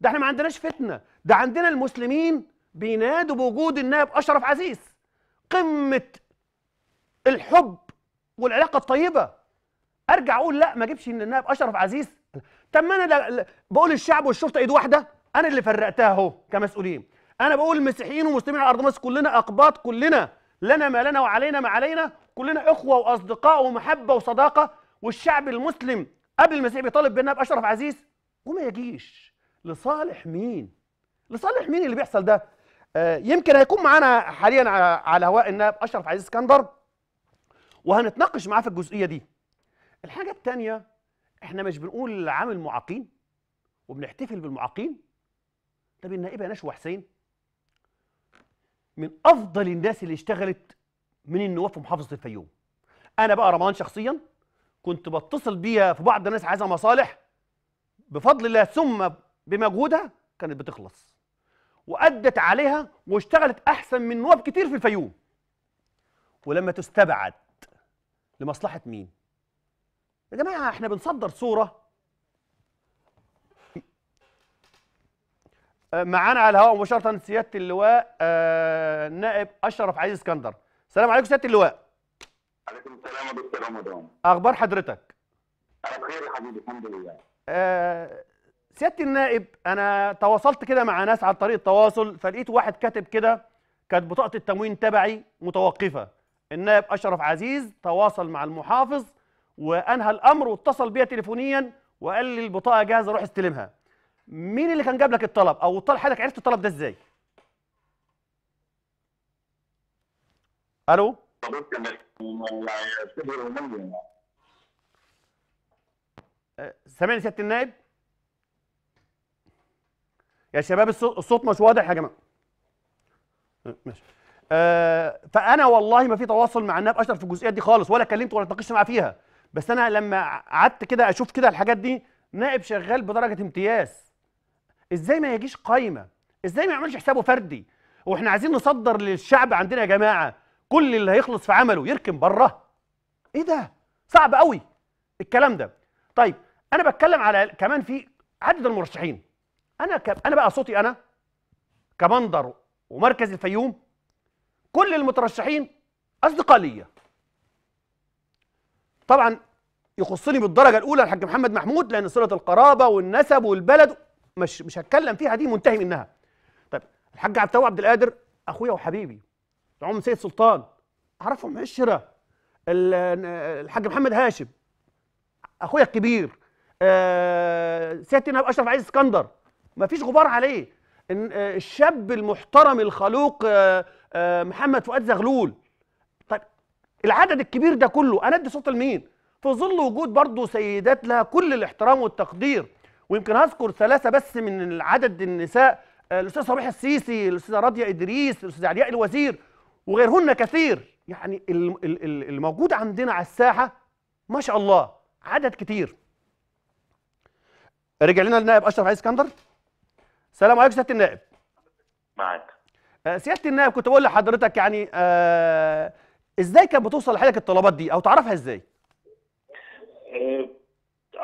ده إحنا ما عندناش فتنة. ده عندنا المسلمين بينادوا بوجود النائب أشرف عزيز. قمة الحب والعلاقة الطيبة. أرجع أقول لا ما أجيبش إن النائب أشرف عزيز. طب ما أنا بقول الشعب والشرطه إيد واحدة. أنا اللي فرقتها أهو كمسؤولين. أنا بقول مسيحيين ومسلمين على أرض مصر كلنا أقباط كلنا. لنا ما لنا وعلينا ما علينا كلنا إخوة وأصدقاء ومحبة وصداقة. والشعب المسلم قبل المسيح بيطالب بالنائب اشرف عزيز. وما يجيش. لصالح مين؟ لصالح مين اللي بيحصل ده؟ آه يمكن هيكون معانا حاليا على هواء النائب أشرف عزيز اسكندر. وهنتناقش معاه في الجزئية دي. الحاجة الثانية إحنا مش بنقول عام المعاقين وبنحتفل بالمعاقين. طب النائبه نشوى حسين. من أفضل الناس اللي اشتغلت من النواب في محافظة الفيوم. أنا بقى رمضان شخصيا كنت بتصل بيها في بعض الناس عايزة مصالح بفضل الله ثم بمجهودها كانت بتخلص. وأدت عليها واشتغلت أحسن من نواب كتير في الفيوم. ولما تستبعد لمصلحة مين؟ يا جماعة إحنا بنصدر صورة معانا على الهواء مباشرة سيادة اللواء آه، النائب أشرف عزيز اسكندر. السلام عليكم سيادة اللواء.
عليكم السلام يا دكتور رمضان
أخبار حضرتك؟
أنا بخير يا حبيبي الحمد لله.
آه، سيادة النائب أنا تواصلت كده مع ناس عن طريق التواصل فلقيت واحد كاتب كده كانت بطاقة التموين تبعي متوقفة. النائب أشرف عزيز تواصل مع المحافظ وأنهى الأمر واتصل بيا تليفونيا وقال لي البطاقة جاهزة روح استلمها. مين اللي كان جاب لك الطلب؟ أو الطلب حضرتك عرفت الطلب ده
إزاي؟ ألو؟
آه، سامعني سيادة النائب؟ يا شباب الصوت, الصوت مش واضح يا جماعة. آه، ماشي. آه فأنا والله ما في تواصل مع النائب أشرف في الجزئيات دي خالص ولا كلمته ولا اتناقشت معاه فيها. بس أنا لما قعدت كده أشوف كده الحاجات دي نائب شغال بدرجة امتياز. إزاي ما يجيش قايمة؟ إزاي ما يعملش حسابه فردي؟ وإحنا عايزين نصدر للشعب عندنا يا جماعة كل اللي هيخلص في عمله يركن بره إيه ده؟ صعب قوي الكلام ده. طيب أنا بتكلم على كمان في عدد المرشحين. أنا ك... أنا بقى صوتي أنا كمنظر ومركز الفيوم كل المترشحين أصدقاء ليا. طبعا يخصني بالدرجة الأولى الحاج محمد محمود لأن صلة القرابة والنسب والبلد مش مش هتكلم فيها دي منتهي منها. طيب الحاج عبد عبد القادر أخويا وحبيبي العم سيد سلطان أعرفهم عشرة ال- الحاج محمد هاشم أخويا الكبير سيادة النائب أشرف عزيز اسكندر. ما فيش غبار عليه. آه، الشاب المحترم الخلوق آه، آه، محمد فؤاد زغلول. طيب العدد الكبير ده كله أنا أدي صوت لمين؟ في ظل وجود برضه سيدات لها كل الاحترام والتقدير. ويمكن هذكر ثلاثة بس من العدد النساء آه، الأستاذ صبيح السيسي الأستاذة راضيه إدريس الأستاذ علياء الوزير وغيرهن كثير. يعني ال- ال- ال- الموجود عندنا على الساحة ما شاء الله عدد كتير. رجع لنا النائب أشرف عزيز إسكندر. السلام عليكم سيادة النائب.
معاك.
آه، سيادة النائب كنت بقول لحضرتك يعني آه إزاي كانت بتوصل لحضرتك الطلبات دي؟ أو تعرفها إزاي؟
آه،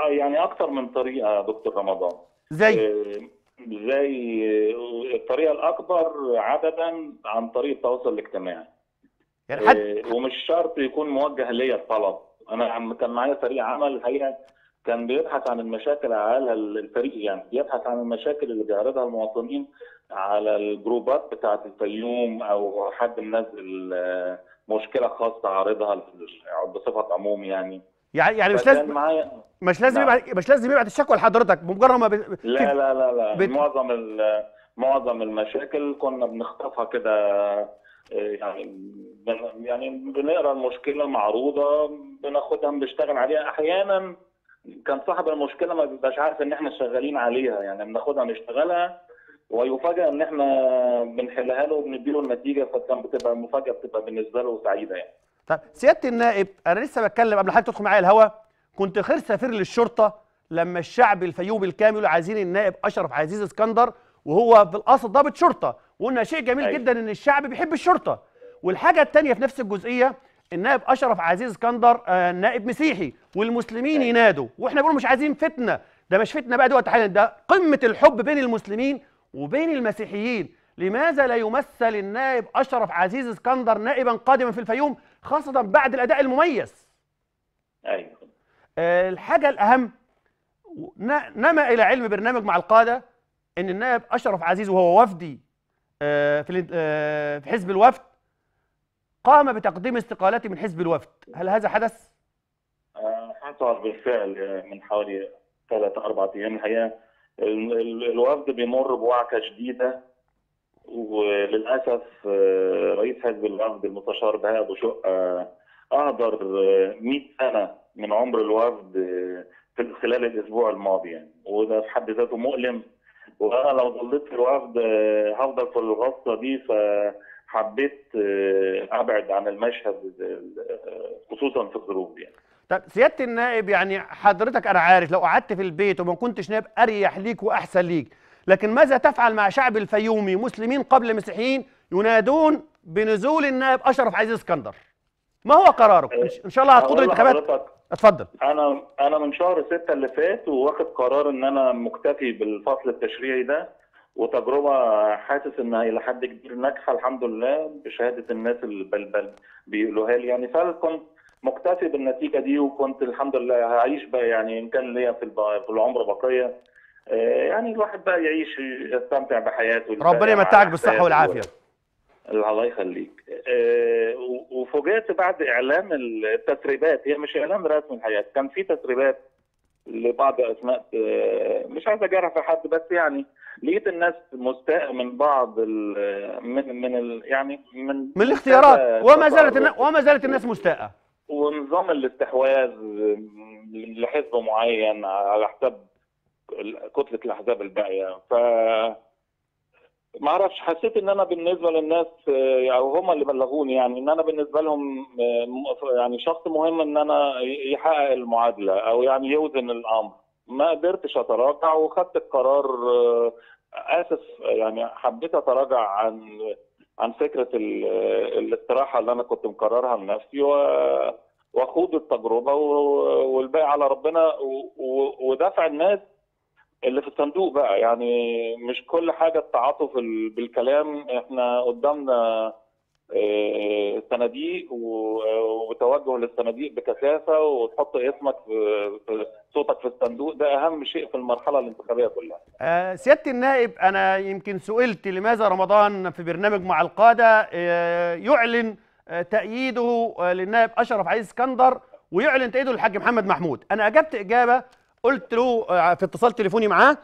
يعني أكتر من طريقة يا دكتور رمضان.
زي؟
آه، زي آه، الطريقة الأكبر عددا عن طريق التواصل الاجتماعي.
يعني حد
آه، ومش شرط يكون موجه ليا الطلب. أنا عم كان معايا فريق عمل الحقيقة كان بيبحث عن المشاكل على الفريق يعني بيبحث عن المشاكل اللي بيعرضها المواطنين على الجروبات بتاعة الفيوم أو حد منزل آه، مشكلة خاصة عارضها بصفة عموم يعني.
يعني يعني مش لازم
معايا
مش لازم
نعم.
يبعت مش لازم يبعت الشكوى لحضرتك. بمجرد ما ب...
لا لا لا لا.
بت-
معظم ال- معظم المشاكل كنا بنخطفها كده يعني بن- يعني بنقرأ المشكلة المعروضة بناخدها بنشتغل عليها. أحيانا كان صاحب المشكلة ما بيبقاش عارف إن إحنا شغالين عليها يعني بناخدها نشتغلها ويفاجئ إن إحنا بنحلها له وبنديله النتيجة فكان بتبقى المفاجأة بتبقى بالنسبة له سعيدة يعني.
طب سيادة النائب أنا لسه بتكلم قبل حضرتك تدخل معايا الهوا كنت خير سفير للشرطة لما الشعب الفيوم الكامل عايزين النائب أشرف عزيز اسكندر وهو في الاصل ضابط شرطة وقلنا شيء جميل
أيوة.
جدا إن الشعب بيحب الشرطة. والحاجة الثانية في نفس الجزئية النائب أشرف عزيز اسكندر آه، نائب مسيحي والمسلمين ينادوا وإحنا بنقول مش عايزين فتنة ده مش فتنة بقى دلوقتي حالا ده قمة الحب بين المسلمين وبين المسيحيين. لماذا لا يمثل النائب أشرف عزيز اسكندر نائبا قادما في الفيوم خاصة بعد الأداء المميز.
أيوه.
آه، الحاجة الأهم نما إلى علم برنامج مع القادة إن النائب أشرف عزيز وهو وفدي آه، في آه، في حزب الوفد قام بتقديم استقالته من حزب الوفد. هل هذا حدث؟
حصل بالفعل من حوالي ثلاث أربع أيام الحقيقة. ال- ال- الوفد بيمر بوعكة شديدة وللأسف آه، رئيس حزب الوفد المستشار بهاء أبو شقه أهدر آه، 100 سنة من عمر الوفد آه، خلال الأسبوع الماضي يعني. وده في حد ذاته مؤلم. وأنا لو ضليت في الوفد آه، هفضل في الغصة دي. فحبيت آه، أبعد عن المشهد آه، خصوصا في الظروف يعني.
طب سيادة النائب يعني حضرتك أنا عارف لو قعدت في البيت وما كنتش نائب أريح ليك وأحسن ليك. لكن ماذا تفعل مع شعب الفيومي؟ مسلمين قبل مسيحيين ينادون بنزول النائب أشرف عزيز اسكندر. ما هو قرارك؟ إن شاء الله
أقول
الانتخابات اتفضل.
أنا أنا من شهر ستة اللي فات واخد قرار إن أنا مكتفي بالفصل التشريعي ده وتجربة حاسس إنها إلى حد كبير ناجحة الحمد لله بشهادة الناس اللي بيقولوها لي يعني. فكنت مكتفي بالنتيجة دي وكنت الحمد لله هعيش بقى يعني إن كان ليا في العمر بقية. يعني الواحد بقى يعيش يستمتع بحياته
ربنا يمتعك بالصحة والعافية.
الله يخليك. آه، وفوجئت بعد إعلان التسريبات. هي مش إعلان رسمي الحقيقة كان في تسريبات لبعض أسماء آه، مش عايز أجرح في حد بس يعني لقيت الناس مستاء من بعض ال من من ال يعني من
من الاختيارات. وما زالت وما زالت الناس مستاءة.
ونظام الاستحواذ لحزب معين على حساب كتلة الأحزاب الباقية. ف ما أعرفش حسيت إن أنا بالنسبة للناس آه، أو هم اللي بلغوني يعني إن أنا بالنسبة لهم آه، يعني شخص مهم إن أنا يحقق المعادلة أو يعني يوزن الأمر. ما قدرتش أتراجع وخدت القرار آه، آسف يعني حبيت أتراجع عن عن فكرة ال- الاستراحة اللي أنا كنت مقررها لنفسي وأخوض التجربة والباقي على ربنا ودفع الناس اللي في الصندوق بقى. يعني مش كل حاجة التعاطف ال- بالكلام. إحنا قدامنا آه، صناديق و- وتوجه للصناديق بكثافة وتحط اسمك في صوتك في الصندوق. ده أهم شيء في المرحلة الانتخابية كلها.
آه، سيادة النائب أنا يمكن سئلت لماذا رمضان في برنامج مع القادة آه، يعلن آه، تأييده آه، للنائب أشرف عزيز اسكندر ويعلن تأييده للحاج محمد محمود. أنا أجبت إجابة قلت له آه، في اتصال تليفوني معاه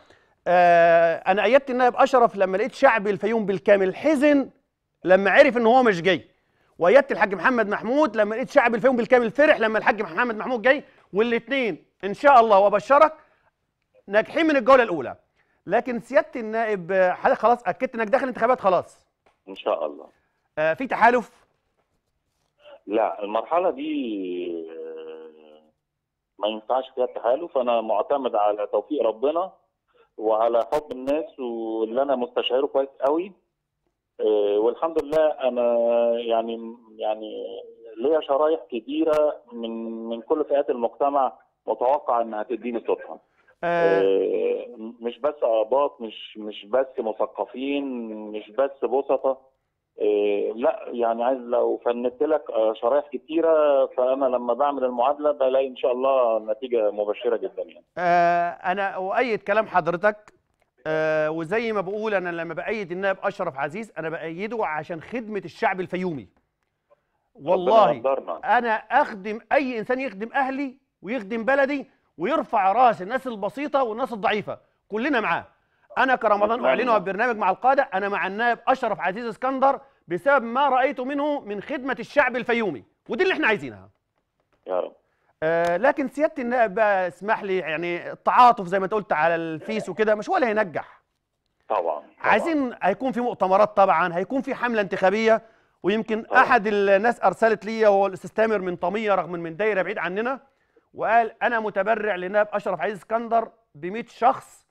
آه، أنا أيدت النائب أشرف لما لقيت شعب الفيوم بالكامل حزن لما عرف إن هو مش جاي. وأيدت الحاج محمد محمود لما لقيت شعب الفيوم بالكامل فرح لما الحاج محمد محمود جاي. والاثنين إن شاء الله وأبشرك ناجحين من الجولة الأولى. لكن سيادة النائب آه، حضرتك خلاص أكدت إنك داخل انتخابات خلاص؟
إن شاء الله.
آه، في تحالف؟
لا المرحلة دي ما ينفعش فيها التحالف. أنا معتمد على توفيق ربنا وعلى حب الناس واللي أنا مستشعره كويس قوي. آه، والحمد لله أنا يعني يعني ليا شرايح كبيرة من من كل فئات المجتمع متوقع إنها تديني صوتها.
آه،
آه، مش بس اباط مش مش بس مثقفين مش بس بسطة. لا يعني عايز لو فندت لك آه، شرايح كتيرة فأنا لما بعمل المعادلة بلاقي إن شاء الله نتيجة مبشرة جدا يعني.
آه، أنا أؤيد كلام حضرتك آه، وزي ما بقول أنا لما بأيد النائب أشرف عزيز أنا بأيده عشان خدمة الشعب الفيومي. والله. أنا أخدم أي إنسان يخدم أهلي ويخدم بلدي ويرفع رأس الناس البسيطة والناس الضعيفة كلنا معاه. أنا كرمضان
أتمنى.
أعلنه برنامج مع القادة أنا مع النائب أشرف عزيز اسكندر بسبب ما رايته منه من خدمة الشعب الفيومي ودي اللي إحنا عايزينها
يا رب
آه لكن سيادة النائب بقى اسمح لي يعني التعاطف زي ما أنت قلت على الفيس وكده مش هو اللي هينجح
طبعا, طبعا.
عايزين هيكون في مؤتمرات طبعا هيكون في حملة انتخابية ويمكن
طبعا.
أحد الناس أرسلت لي وهو الأستاذ تامر من طمية رغم من دايرة بعيد عننا وقال أنا متبرع لنائب أشرف عزيز اسكندر ب 100 شخص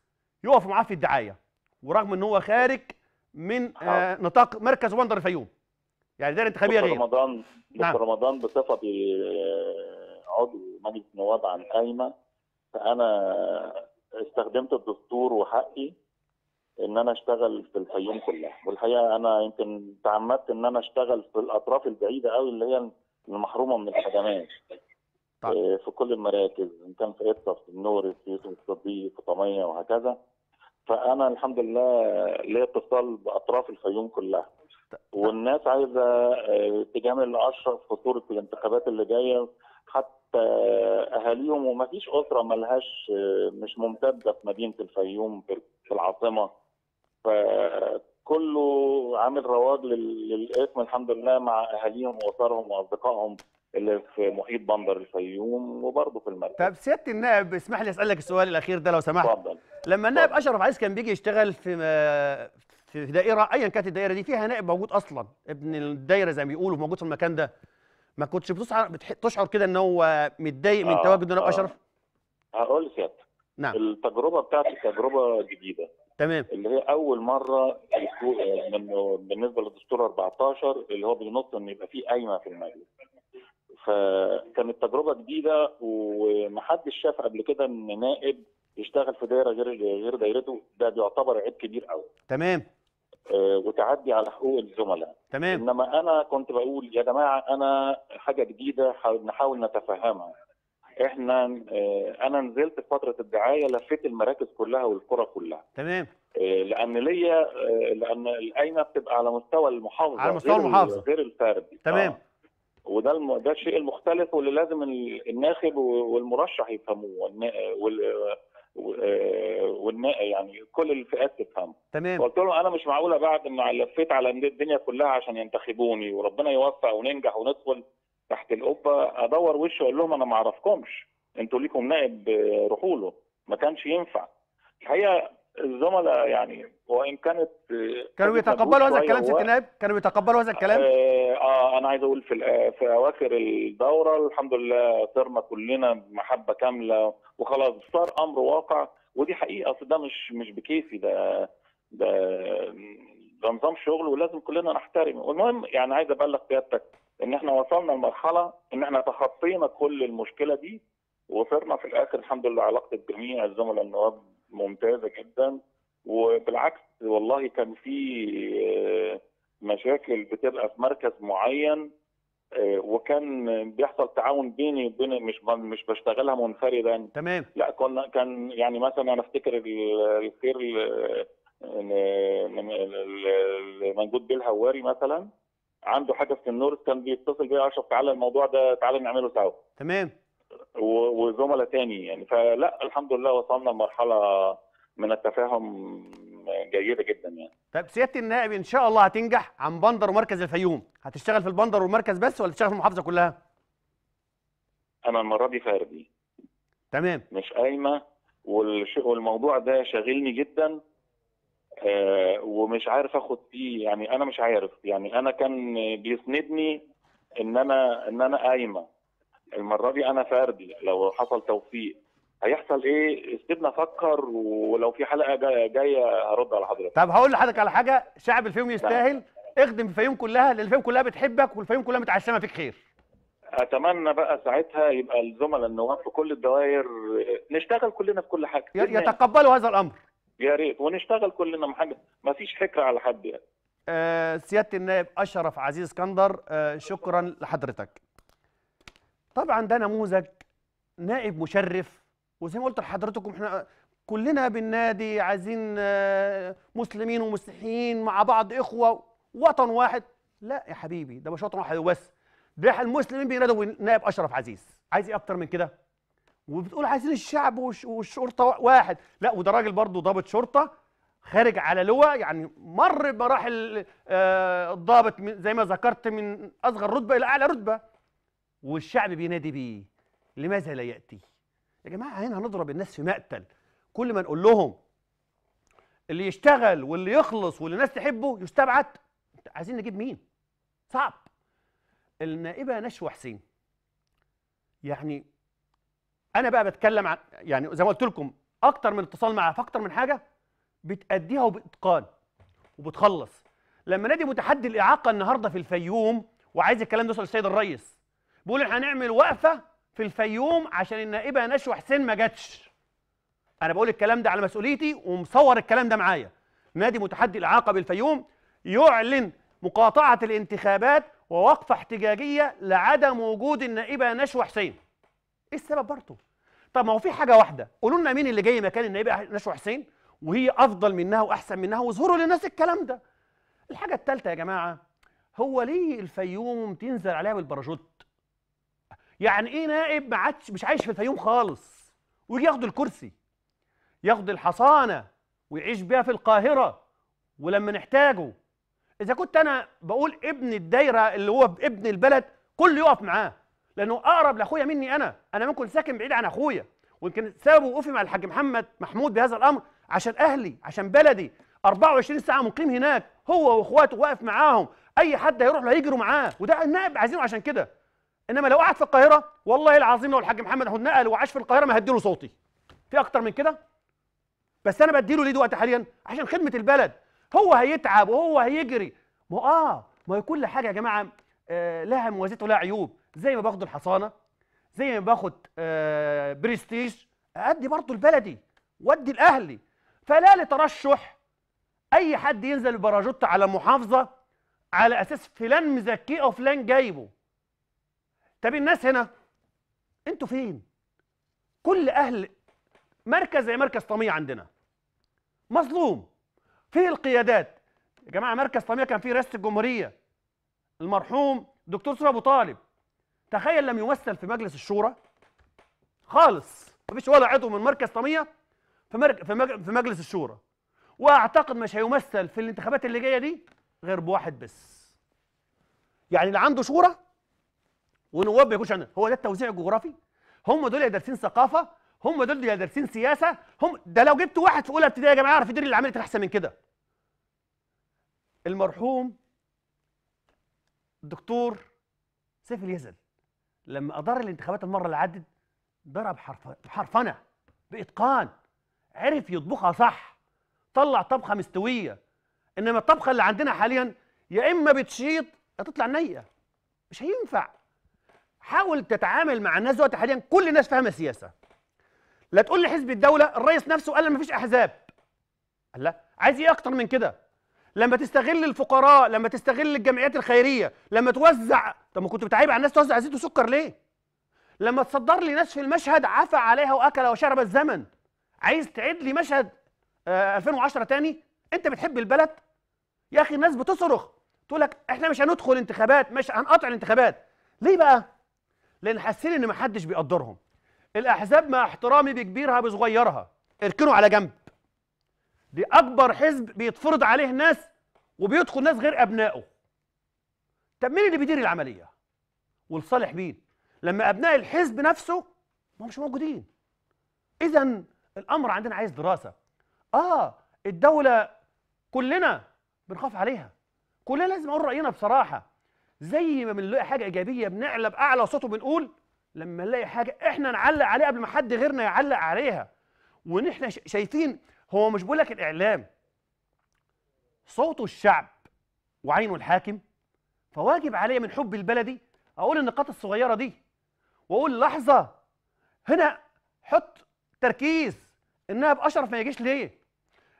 يقفوا معاه في الدعاية ورغم إن هو خارج من آه نطاق مركز وندر الفيوم. يعني دايره
انتخابية
غير.
رمضان
نعم.
رمضان بصفتي آه، عضو مجلس النواب عن قايمه فأنا استخدمت الدستور وحقي إن أنا أشتغل في الفيوم كلها. والحقيقة أنا يمكن تعمدت إن أنا أشتغل في الأطراف البعيدة قوي اللي هي المحرومة من الخدمات.
طيب.
آه، في كل المراكز إن كان في قطه في النور في يوسف الصديق في طمية وهكذا. فأنا الحمد لله ليا اتصال بأطراف الفيوم كلها. والناس عايزة آه، تجامل اشرف في صوره الانتخابات اللي جاية. حتى أهاليهم وما فيش أسرة ملهاش آه، مش ممتدة في مدينة الفيوم في العاصمة. فكله عامل رواج لل- للاسم الحمد لله مع أهاليهم وأسرهم وأصدقائهم. اللي في محيط بندر الفيوم وبرضه في المركز.
طب سيادة النائب اسمح لي أسألك السؤال الأخير ده لو سمحت.
اتفضل.
لما النائب أشرف عايز كان بيجي يشتغل في في دائرة ايا كانت الدائرة دي فيها نائب موجود أصلا. ابن الدايره زي ما بيقولوا موجود في المكان ده. ما كنتش بتشعر بتح- تشعر كده إن هو متضايق من
آه،
تواجد النائب
آه.
أشرف؟
هقول لسيادتك
نعم.
التجربة بتاعتي تجربة جديدة.
تمام.
اللي هي أول مرة من بالنسبة للدستور 14 اللي هو بينص إن يبقى فيه قايمة في المجلس. فكانت تجربة جديدة ومحدش شاف قبل كده إن نائب يشتغل في دايرة غير غير دايرته. ده بيعتبر عيب كبير قوي
تمام.
آه، وتعدي على حقوق الزملاء.
تمام.
إنما أنا كنت بقول يا جماعة أنا حاجة جديدة حاول- نحاول نتفهمها. إحنا آه، أنا نزلت في فترة الدعاية لفيت المراكز كلها والقرى كلها.
تمام.
آه، لأن ليا لأن القايمة بتبقى على مستوى المحافظة
على مستوى المحافظة.
غير الفرد
تمام.
آه. وده الم... ده الشيء المختلف واللي لازم ال- الناخب والمرشح يفهموه والنا... وال... آه، والنا... يعني كل الفئات تفهمه.
تمام.
قلت له أنا مش معقولة بعد ما لفيت على الدنيا كلها عشان ينتخبوني وربنا يوفق وننجح وندخل تحت القبة أدور وشي وأقول لهم أنا ما أعرفكمش. أنتوا ليكم نائب آه، روحوا له ما كانش ينفع. الحقيقة الزملاء يعني وإن كانت آه،
كانوا
مجهود
هذا الكلام ست النائب كانوا بيتقبلوا هذا الكلام؟
آه, آه أنا عايز أقول في في أواخر الدورة الحمد لله صرنا كلنا بمحبه كاملة وخلاص صار أمر واقع ودي حقيقة أصل ده مش مش بكيفي ده ده ده نظام شغل ولازم كلنا نحترمه. والمهم يعني عايز أبلغ سيادتك إن إحنا وصلنا لمرحلة إن إحنا تخطينا كل المشكلة دي وصرنا في الآخر الحمد لله علاقة جميع الزملاء النواب ممتازة جدا. وبالعكس والله كان في آه، مشاكل بتبقى في مركز معين آه، وكان بيحصل تعاون بيني وبين مش مش بشتغلها منفردا.
تمام.
لا كنا كان يعني مثلا أنا أفتكر ال- الخير المنجود بيه الهواري مثلا عنده حاجة في النور كان بيتصل بيا أشرف تعالى الموضوع ده تعالى نعمله سوا.
تمام.
وزملاء تاني. يعني فلا الحمد لله وصلنا لمرحلة من التفاهم جيدة جدا يعني.
طب سيادة النائب إن شاء الله هتنجح عن بندر ومركز الفيوم. هتشتغل في البندر والمركز بس ولا تشتغل في المحافظة كلها؟
أنا المرة دي فردي.
تمام.
مش قايمة والش- والموضوع ده شاغلني جدا آه، ومش عارف آخد فيه. يعني أنا مش عارف. يعني أنا كان بيسندني إن أنا إن أنا قايمة. المرة دي أنا فردي لو حصل توفيق. هيحصل إيه؟ سيبنا أفكر ولو في حلقة جاية جاية هرد على حضرتك.
طب هقول لحضرتك على حاجة. شعب الفيوم يستاهل. اخدم الفيوم كلها لأن الفيوم كلها بتحبك والفيوم كلها متعشمة فيك خير.
أتمنى بقى ساعتها يبقى الزملاء النواب في كل الدوائر. نشتغل كلنا في كل حاجة.
ي- يتقبلوا هذا الأمر.
يا ريت. ونشتغل كلنا مع حاجة ما فيش حكر على حد يعني.
آه، سيادة النائب أشرف عزيز اسكندر آه، شكرا لحضرتك. طبعا ده نموذج نائب مشرف وزي ما قلت لحضرتكم إحنا كلنا بالنادي عايزين آه، مسلمين ومسيحيين مع بعض إخوة وطن واحد. لا يا حبيبي ده مش وطن واحد وبس ده المسلمين بينادوا نائب أشرف عزيز. عايز إيه أكتر من كده؟ وبتقول عايزين الشعب والش- والشرطة واحد. لا وده راجل برضه ضابط شرطة خارج على لواء يعني مر بمراحل آه، الضابط من- زي ما ذكرت من أصغر رتبة إلى أعلى رتبة. والشعب بينادي بيه لماذا لا يأتي؟ يا جماعة هنا هنضرب الناس في مقتل. كل ما نقول لهم اللي يشتغل واللي يخلص واللي الناس تحبه يستبعد. عايزين نجيب مين؟ صعب. النائبة نشوى حسين. يعني أنا بقى بتكلم عن يعني زي ما قلت لكم أكتر من اتصال معاها في من حاجة بتأديها وبإتقان وبتخلص. لما نادي متحدي الإعاقة النهارده في الفيوم وعايز الكلام ده يوصل للسيد الرئيس بيقول هنعمل وقفة في الفيوم عشان النائبة نشوى حسين ما جاتش. أنا بقول الكلام ده على مسؤوليتي ومصور الكلام ده معايا. نادي متحدي الإعاقة بالفيوم يعلن مقاطعة الانتخابات ووقفة احتجاجية لعدم وجود النائبة نشوى حسين. إيه السبب برضه؟ طب ما هو في حاجة واحدة. قولوا لنا مين اللي جاي مكان النائبة نشوى حسين وهي أفضل منها وأحسن منها واظهروا للناس الكلام ده. الحاجة الثالثه يا جماعة هو ليه الفيوم تنزل عليها بالباراشوت؟ يعني إيه نائب ما عادش مش عايش في الفيوم خالص ويجي ياخد الكرسي ياخد الحصانة ويعيش بيها في القاهرة ولما نحتاجه. إذا كنت أنا بقول ابن الدايرة اللي هو ابن البلد كله يقف معاه لأنه أقرب لأخويا مني أنا. أنا ممكن ساكن بعيد عن أخويا ويمكن سبب وقوفي مع الحاج محمد محمود بهذا الأمر عشان أهلي عشان بلدي. 24 ساعة مقيم هناك هو وإخواته واقف معاهم. أي حد هيروح له هيجروا معاه وده النائب عايزينه عشان كده. إنما لو قعد في القاهرة والله العظيم لو الحاج محمد محمود نقل وعاش في القاهرة ما هديله صوتي. في أكتر من كده؟ بس أنا بديله ليه دلوقتي حاليا؟ عشان خدمة البلد. هو هيتعب وهو هيجري. ما آه ما هي كل حاجة يا جماعة آه لها مميزات ولها عيوب. زي ما باخد الحصانة زي ما باخد آه برستيج ادي برضه البلدي وأدي الاهلي فلا لترشح أي حد ينزل بباراجوت على محافظة على أساس فلان مزكيه أو فلان جايبه. طب الناس هنا أنتوا فين؟ كل أهل مركز زي مركز طميه عندنا. مظلوم. فيه القيادات. يا جماعة مركز طميه كان فيه رئاسة الجمهورية. المرحوم دكتور سوري أبو طالب. تخيل لم يمثل في مجلس الشورى. خالص. مفيش ولا عضو من مركز طميه في, مرك... في, مج... في مجلس الشورى. وأعتقد مش هيمثل في الانتخابات اللي جاية دي غير بواحد بس. يعني اللي عنده شورى ونواب ما عندنا. هو ده التوزيع الجغرافي. هم دول اللي دارسين ثقافة هم دول اللي دارسين سياسة هم ده لو جبت واحد في أولى ابتدائي يا جماعة يعرف يدير اللي عملت أحسن من كده. المرحوم الدكتور سيف اليزل لما أدار الانتخابات المرة اللي عدت ضرب حرف بحرفنة بإتقان عرف يطبخها صح طلع طبخة مستوية. إنما الطبخة اللي عندنا حاليا يا إما بتشيط يا تطلع نية. مش هينفع. حاول تتعامل مع الناس دلوقتي حاليا. كل الناس فاهمة سياسه لا تقول لي حزب الدولة الرئيس نفسه قال ما فيش أحزاب. قال لا. عايز إيه أكتر من كده؟ لما تستغل الفقراء لما تستغل الجمعيات الخيرية لما توزع طب ما كنت بتعيب على الناس توزع زيت وسكر ليه؟ لما تصدر لي ناس في المشهد عفى عليها وأكل وشرب الزمن. عايز تعيد لي مشهد آه 2010 تاني؟ أنت بتحب البلد؟ يا أخي الناس بتصرخ. تقول لك إحنا مش هندخل انتخابات مش هنقطع الانتخابات. ليه بقى؟ لأن حاسين إن محدش بيقدرهم. الأحزاب مع احترامي بكبيرها بصغيرها. اركنوا على جنب. دي أكبر حزب بيتفرض عليه ناس وبيدخل ناس غير أبنائه. طب مين اللي بيدير العملية؟ ولصالح مين؟ لما أبناء الحزب نفسه ما مش موجودين. إذا الأمر عندنا عايز دراسة. آه الدولة كلنا بنخاف عليها. كلنا لازم نقول رأينا بصراحة. زي ما بنلاقي حاجة إيجابية بنعلى بأعلى صوت وبنقول لما نلاقي حاجة إحنا نعلق عليها قبل ما حد غيرنا يعلق عليها. وان إحنا شايفين هو مش بقول لك الإعلام. صوت الشعب وعينه الحاكم. فواجب علي من حب البلدي أقول النقاط الصغيرة دي. وأقول لحظة هنا حط تركيز. النائب أشرف ما يجيش ليه؟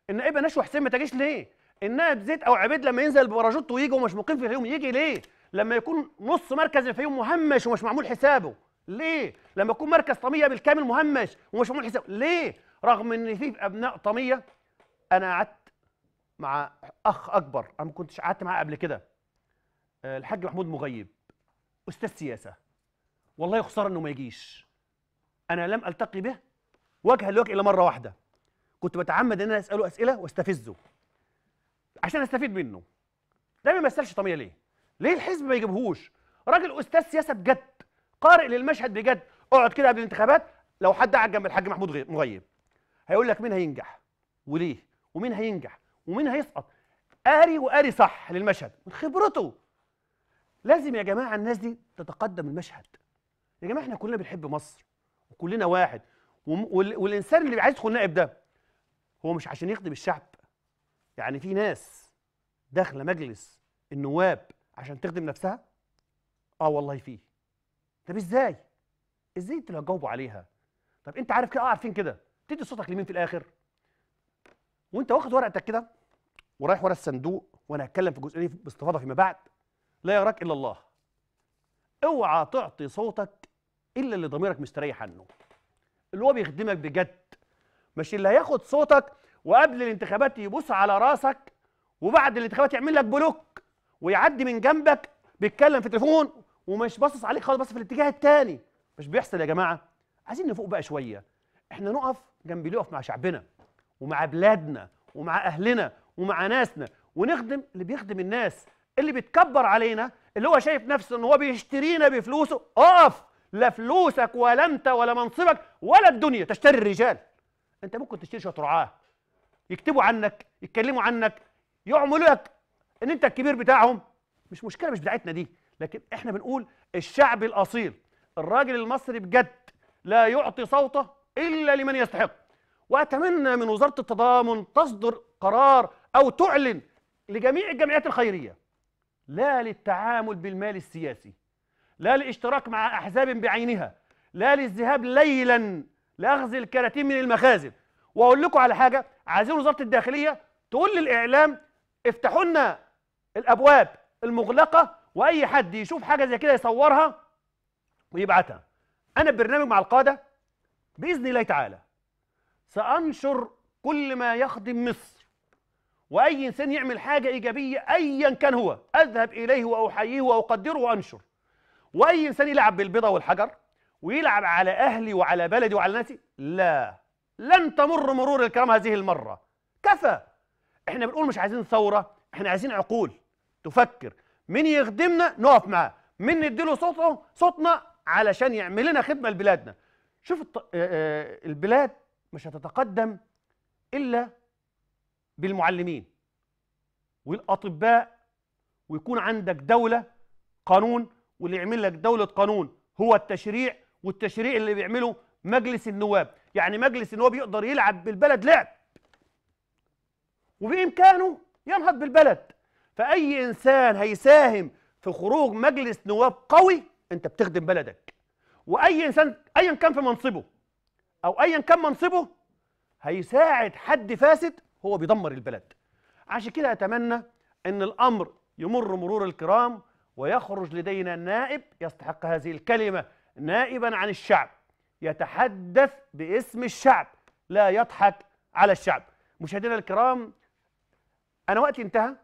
النائبه نشوى حسين ما تجيش ليه؟ النائب زيد أو عبيد لما ينزل بباراجوت ويجي ومش مقيم في الفيوم يجي ليه؟ لما يكون نص مركز الفيوم مهمش ومش معمول حسابه. ليه؟ لما يكون مركز طمية بالكامل مهمش ومش معمول حسابه. ليه؟ رغم إن في أبناء طمية أنا قعدت مع أخ أكبر. أنا ما كنتش قعدت معاه قبل كده. الحاج محمود مغيب. أستاذ سياسة. والله خساره إنه ما يجيش. أنا لم ألتقي به وجها لوجه الا مرة واحدة. كنت بتعمد إن أنا أسأله أسئلة واستفزه. عشان أستفيد منه. ده ما يمثلش طمية ليه؟ ليه الحزب ما يجيبهوش؟ راجل أستاذ سياسة بجد قارئ للمشهد بجد. اقعد كده قبل الانتخابات لو حد قعد جنب الحاج محمود مغيب. هيقول لك مين هينجح وليه؟ ومين هينجح؟ ومين هيسقط؟ قاري وقاري صح للمشهد من خبرته. لازم يا جماعة الناس دي تتقدم المشهد. يا جماعة إحنا كلنا بنحب مصر وكلنا واحد. والإنسان اللي عايز يدخل نائب ده هو مش عشان يخدم الشعب. يعني في ناس داخلة مجلس النواب عشان تخدم نفسها؟ آه والله فيه. طب إزاي؟ إزاي أنتوا اللي هتجاوبوا عليها؟ طب أنت عارف كده؟ آه عارفين كده. تدي صوتك لمين في الآخر؟ وأنت واخد ورقتك كده ورايح ورا الصندوق وأنا هتكلم في الجزئيه دي باستفاضة فيما بعد. لا يراك إلا الله. أوعى تعطي صوتك إلا اللي ضميرك مستريح عنه. اللي هو بيخدمك بجد. مش اللي هياخد صوتك وقبل الانتخابات يبص على راسك وبعد الانتخابات يعمل لك بلوك. ويعدي من جنبك بيتكلم في التليفون ومش باصص عليك خالص بس في الاتجاه التاني. مش بيحصل يا جماعة. عايزين نفوق بقى شوية. إحنا نقف جنب اللي يقف مع شعبنا ومع بلادنا ومع أهلنا ومع ناسنا ونخدم اللي بيخدم الناس اللي بيتكبر علينا اللي هو شايف نفسه إن هو بيشترينا بفلوسه. اقف! لا فلوسك ولا أنت ولا منصبك ولا الدنيا. تشتري الرجال. أنت ممكن تشتري شوية رعاة. يكتبوا عنك يتكلموا عنك يعملوا لك ان انت الكبير بتاعهم مش مشكلة مش بتاعتنا دي. لكن إحنا بنقول الشعب الأصيل الراجل المصري بجد لا يعطي صوته إلا لمن يستحق. وأتمنى من وزارة التضامن تصدر قرار أو تعلن لجميع الجمعيات الخيرية لا للتعامل بالمال السياسي لا للاشتراك مع أحزاب بعينها لا للذهاب ليلا لأخذ الكراتين من المخازن. وأقول لكم على حاجة عايزين وزارة الداخلية تقول للإعلام افتحوا لنا الأبواب المغلقة وأي حد يشوف حاجة زي كده يصورها ويبعتها. أنا برنامج مع القادة بإذن الله تعالى. سأنشر كل ما يخدم مصر. وأي إنسان يعمل حاجة إيجابية ايا كان هو أذهب إليه وأحييه وأقدره وأنشر. وأي إنسان يلعب بالبيضة والحجر ويلعب على أهلي وعلى بلدي وعلى ناسي لا. لن تمر مرور الكرام هذه المرة. كفى. إحنا بنقول مش عايزين ثورة إحنا عايزين عقول. تفكر مين يخدمنا نقف معاه مين نديله صوته صوتنا علشان يعمل لنا خدمة لبلادنا. شوف الط... آه، آه، البلاد مش هتتقدم إلا بالمعلمين والأطباء ويكون عندك دولة قانون واللي يعمل لك دولة قانون هو التشريع والتشريع اللي بيعمله مجلس النواب. يعني مجلس النواب يقدر يلعب بالبلد لعب. وبإمكانه ينهض بالبلد. فأي إنسان هيساهم في خروج مجلس نواب قوي أنت بتخدم بلدك. وأي إنسان ايا كان في منصبه أو ايا كان منصبه هيساعد حد فاسد هو بيدمر البلد. عشان كده أتمنى إن الأمر يمر مرور الكرام ويخرج لدينا نائب يستحق هذه الكلمة نائبا عن الشعب يتحدث باسم الشعب لا يضحك على الشعب. مشاهدينا الكرام أنا وقتي انتهى.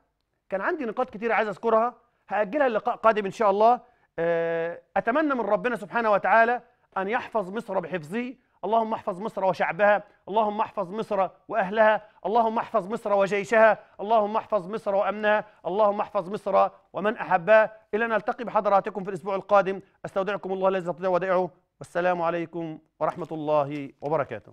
كان عندي نقاط كتير عايز أذكرها هأجلها للقاء قادم إن شاء الله. آه، أتمنى من ربنا سبحانه وتعالى أن يحفظ مصر بحفظه. اللهم احفظ مصر وشعبها اللهم احفظ مصر وأهلها اللهم احفظ مصر وجيشها اللهم احفظ مصر وأمنها اللهم احفظ مصر ومن أحبها. إلى أن نلتقي بحضراتكم في الأسبوع القادم. أستودعكم الله الذي لا ودائعه. والسلام عليكم ورحمة الله وبركاته.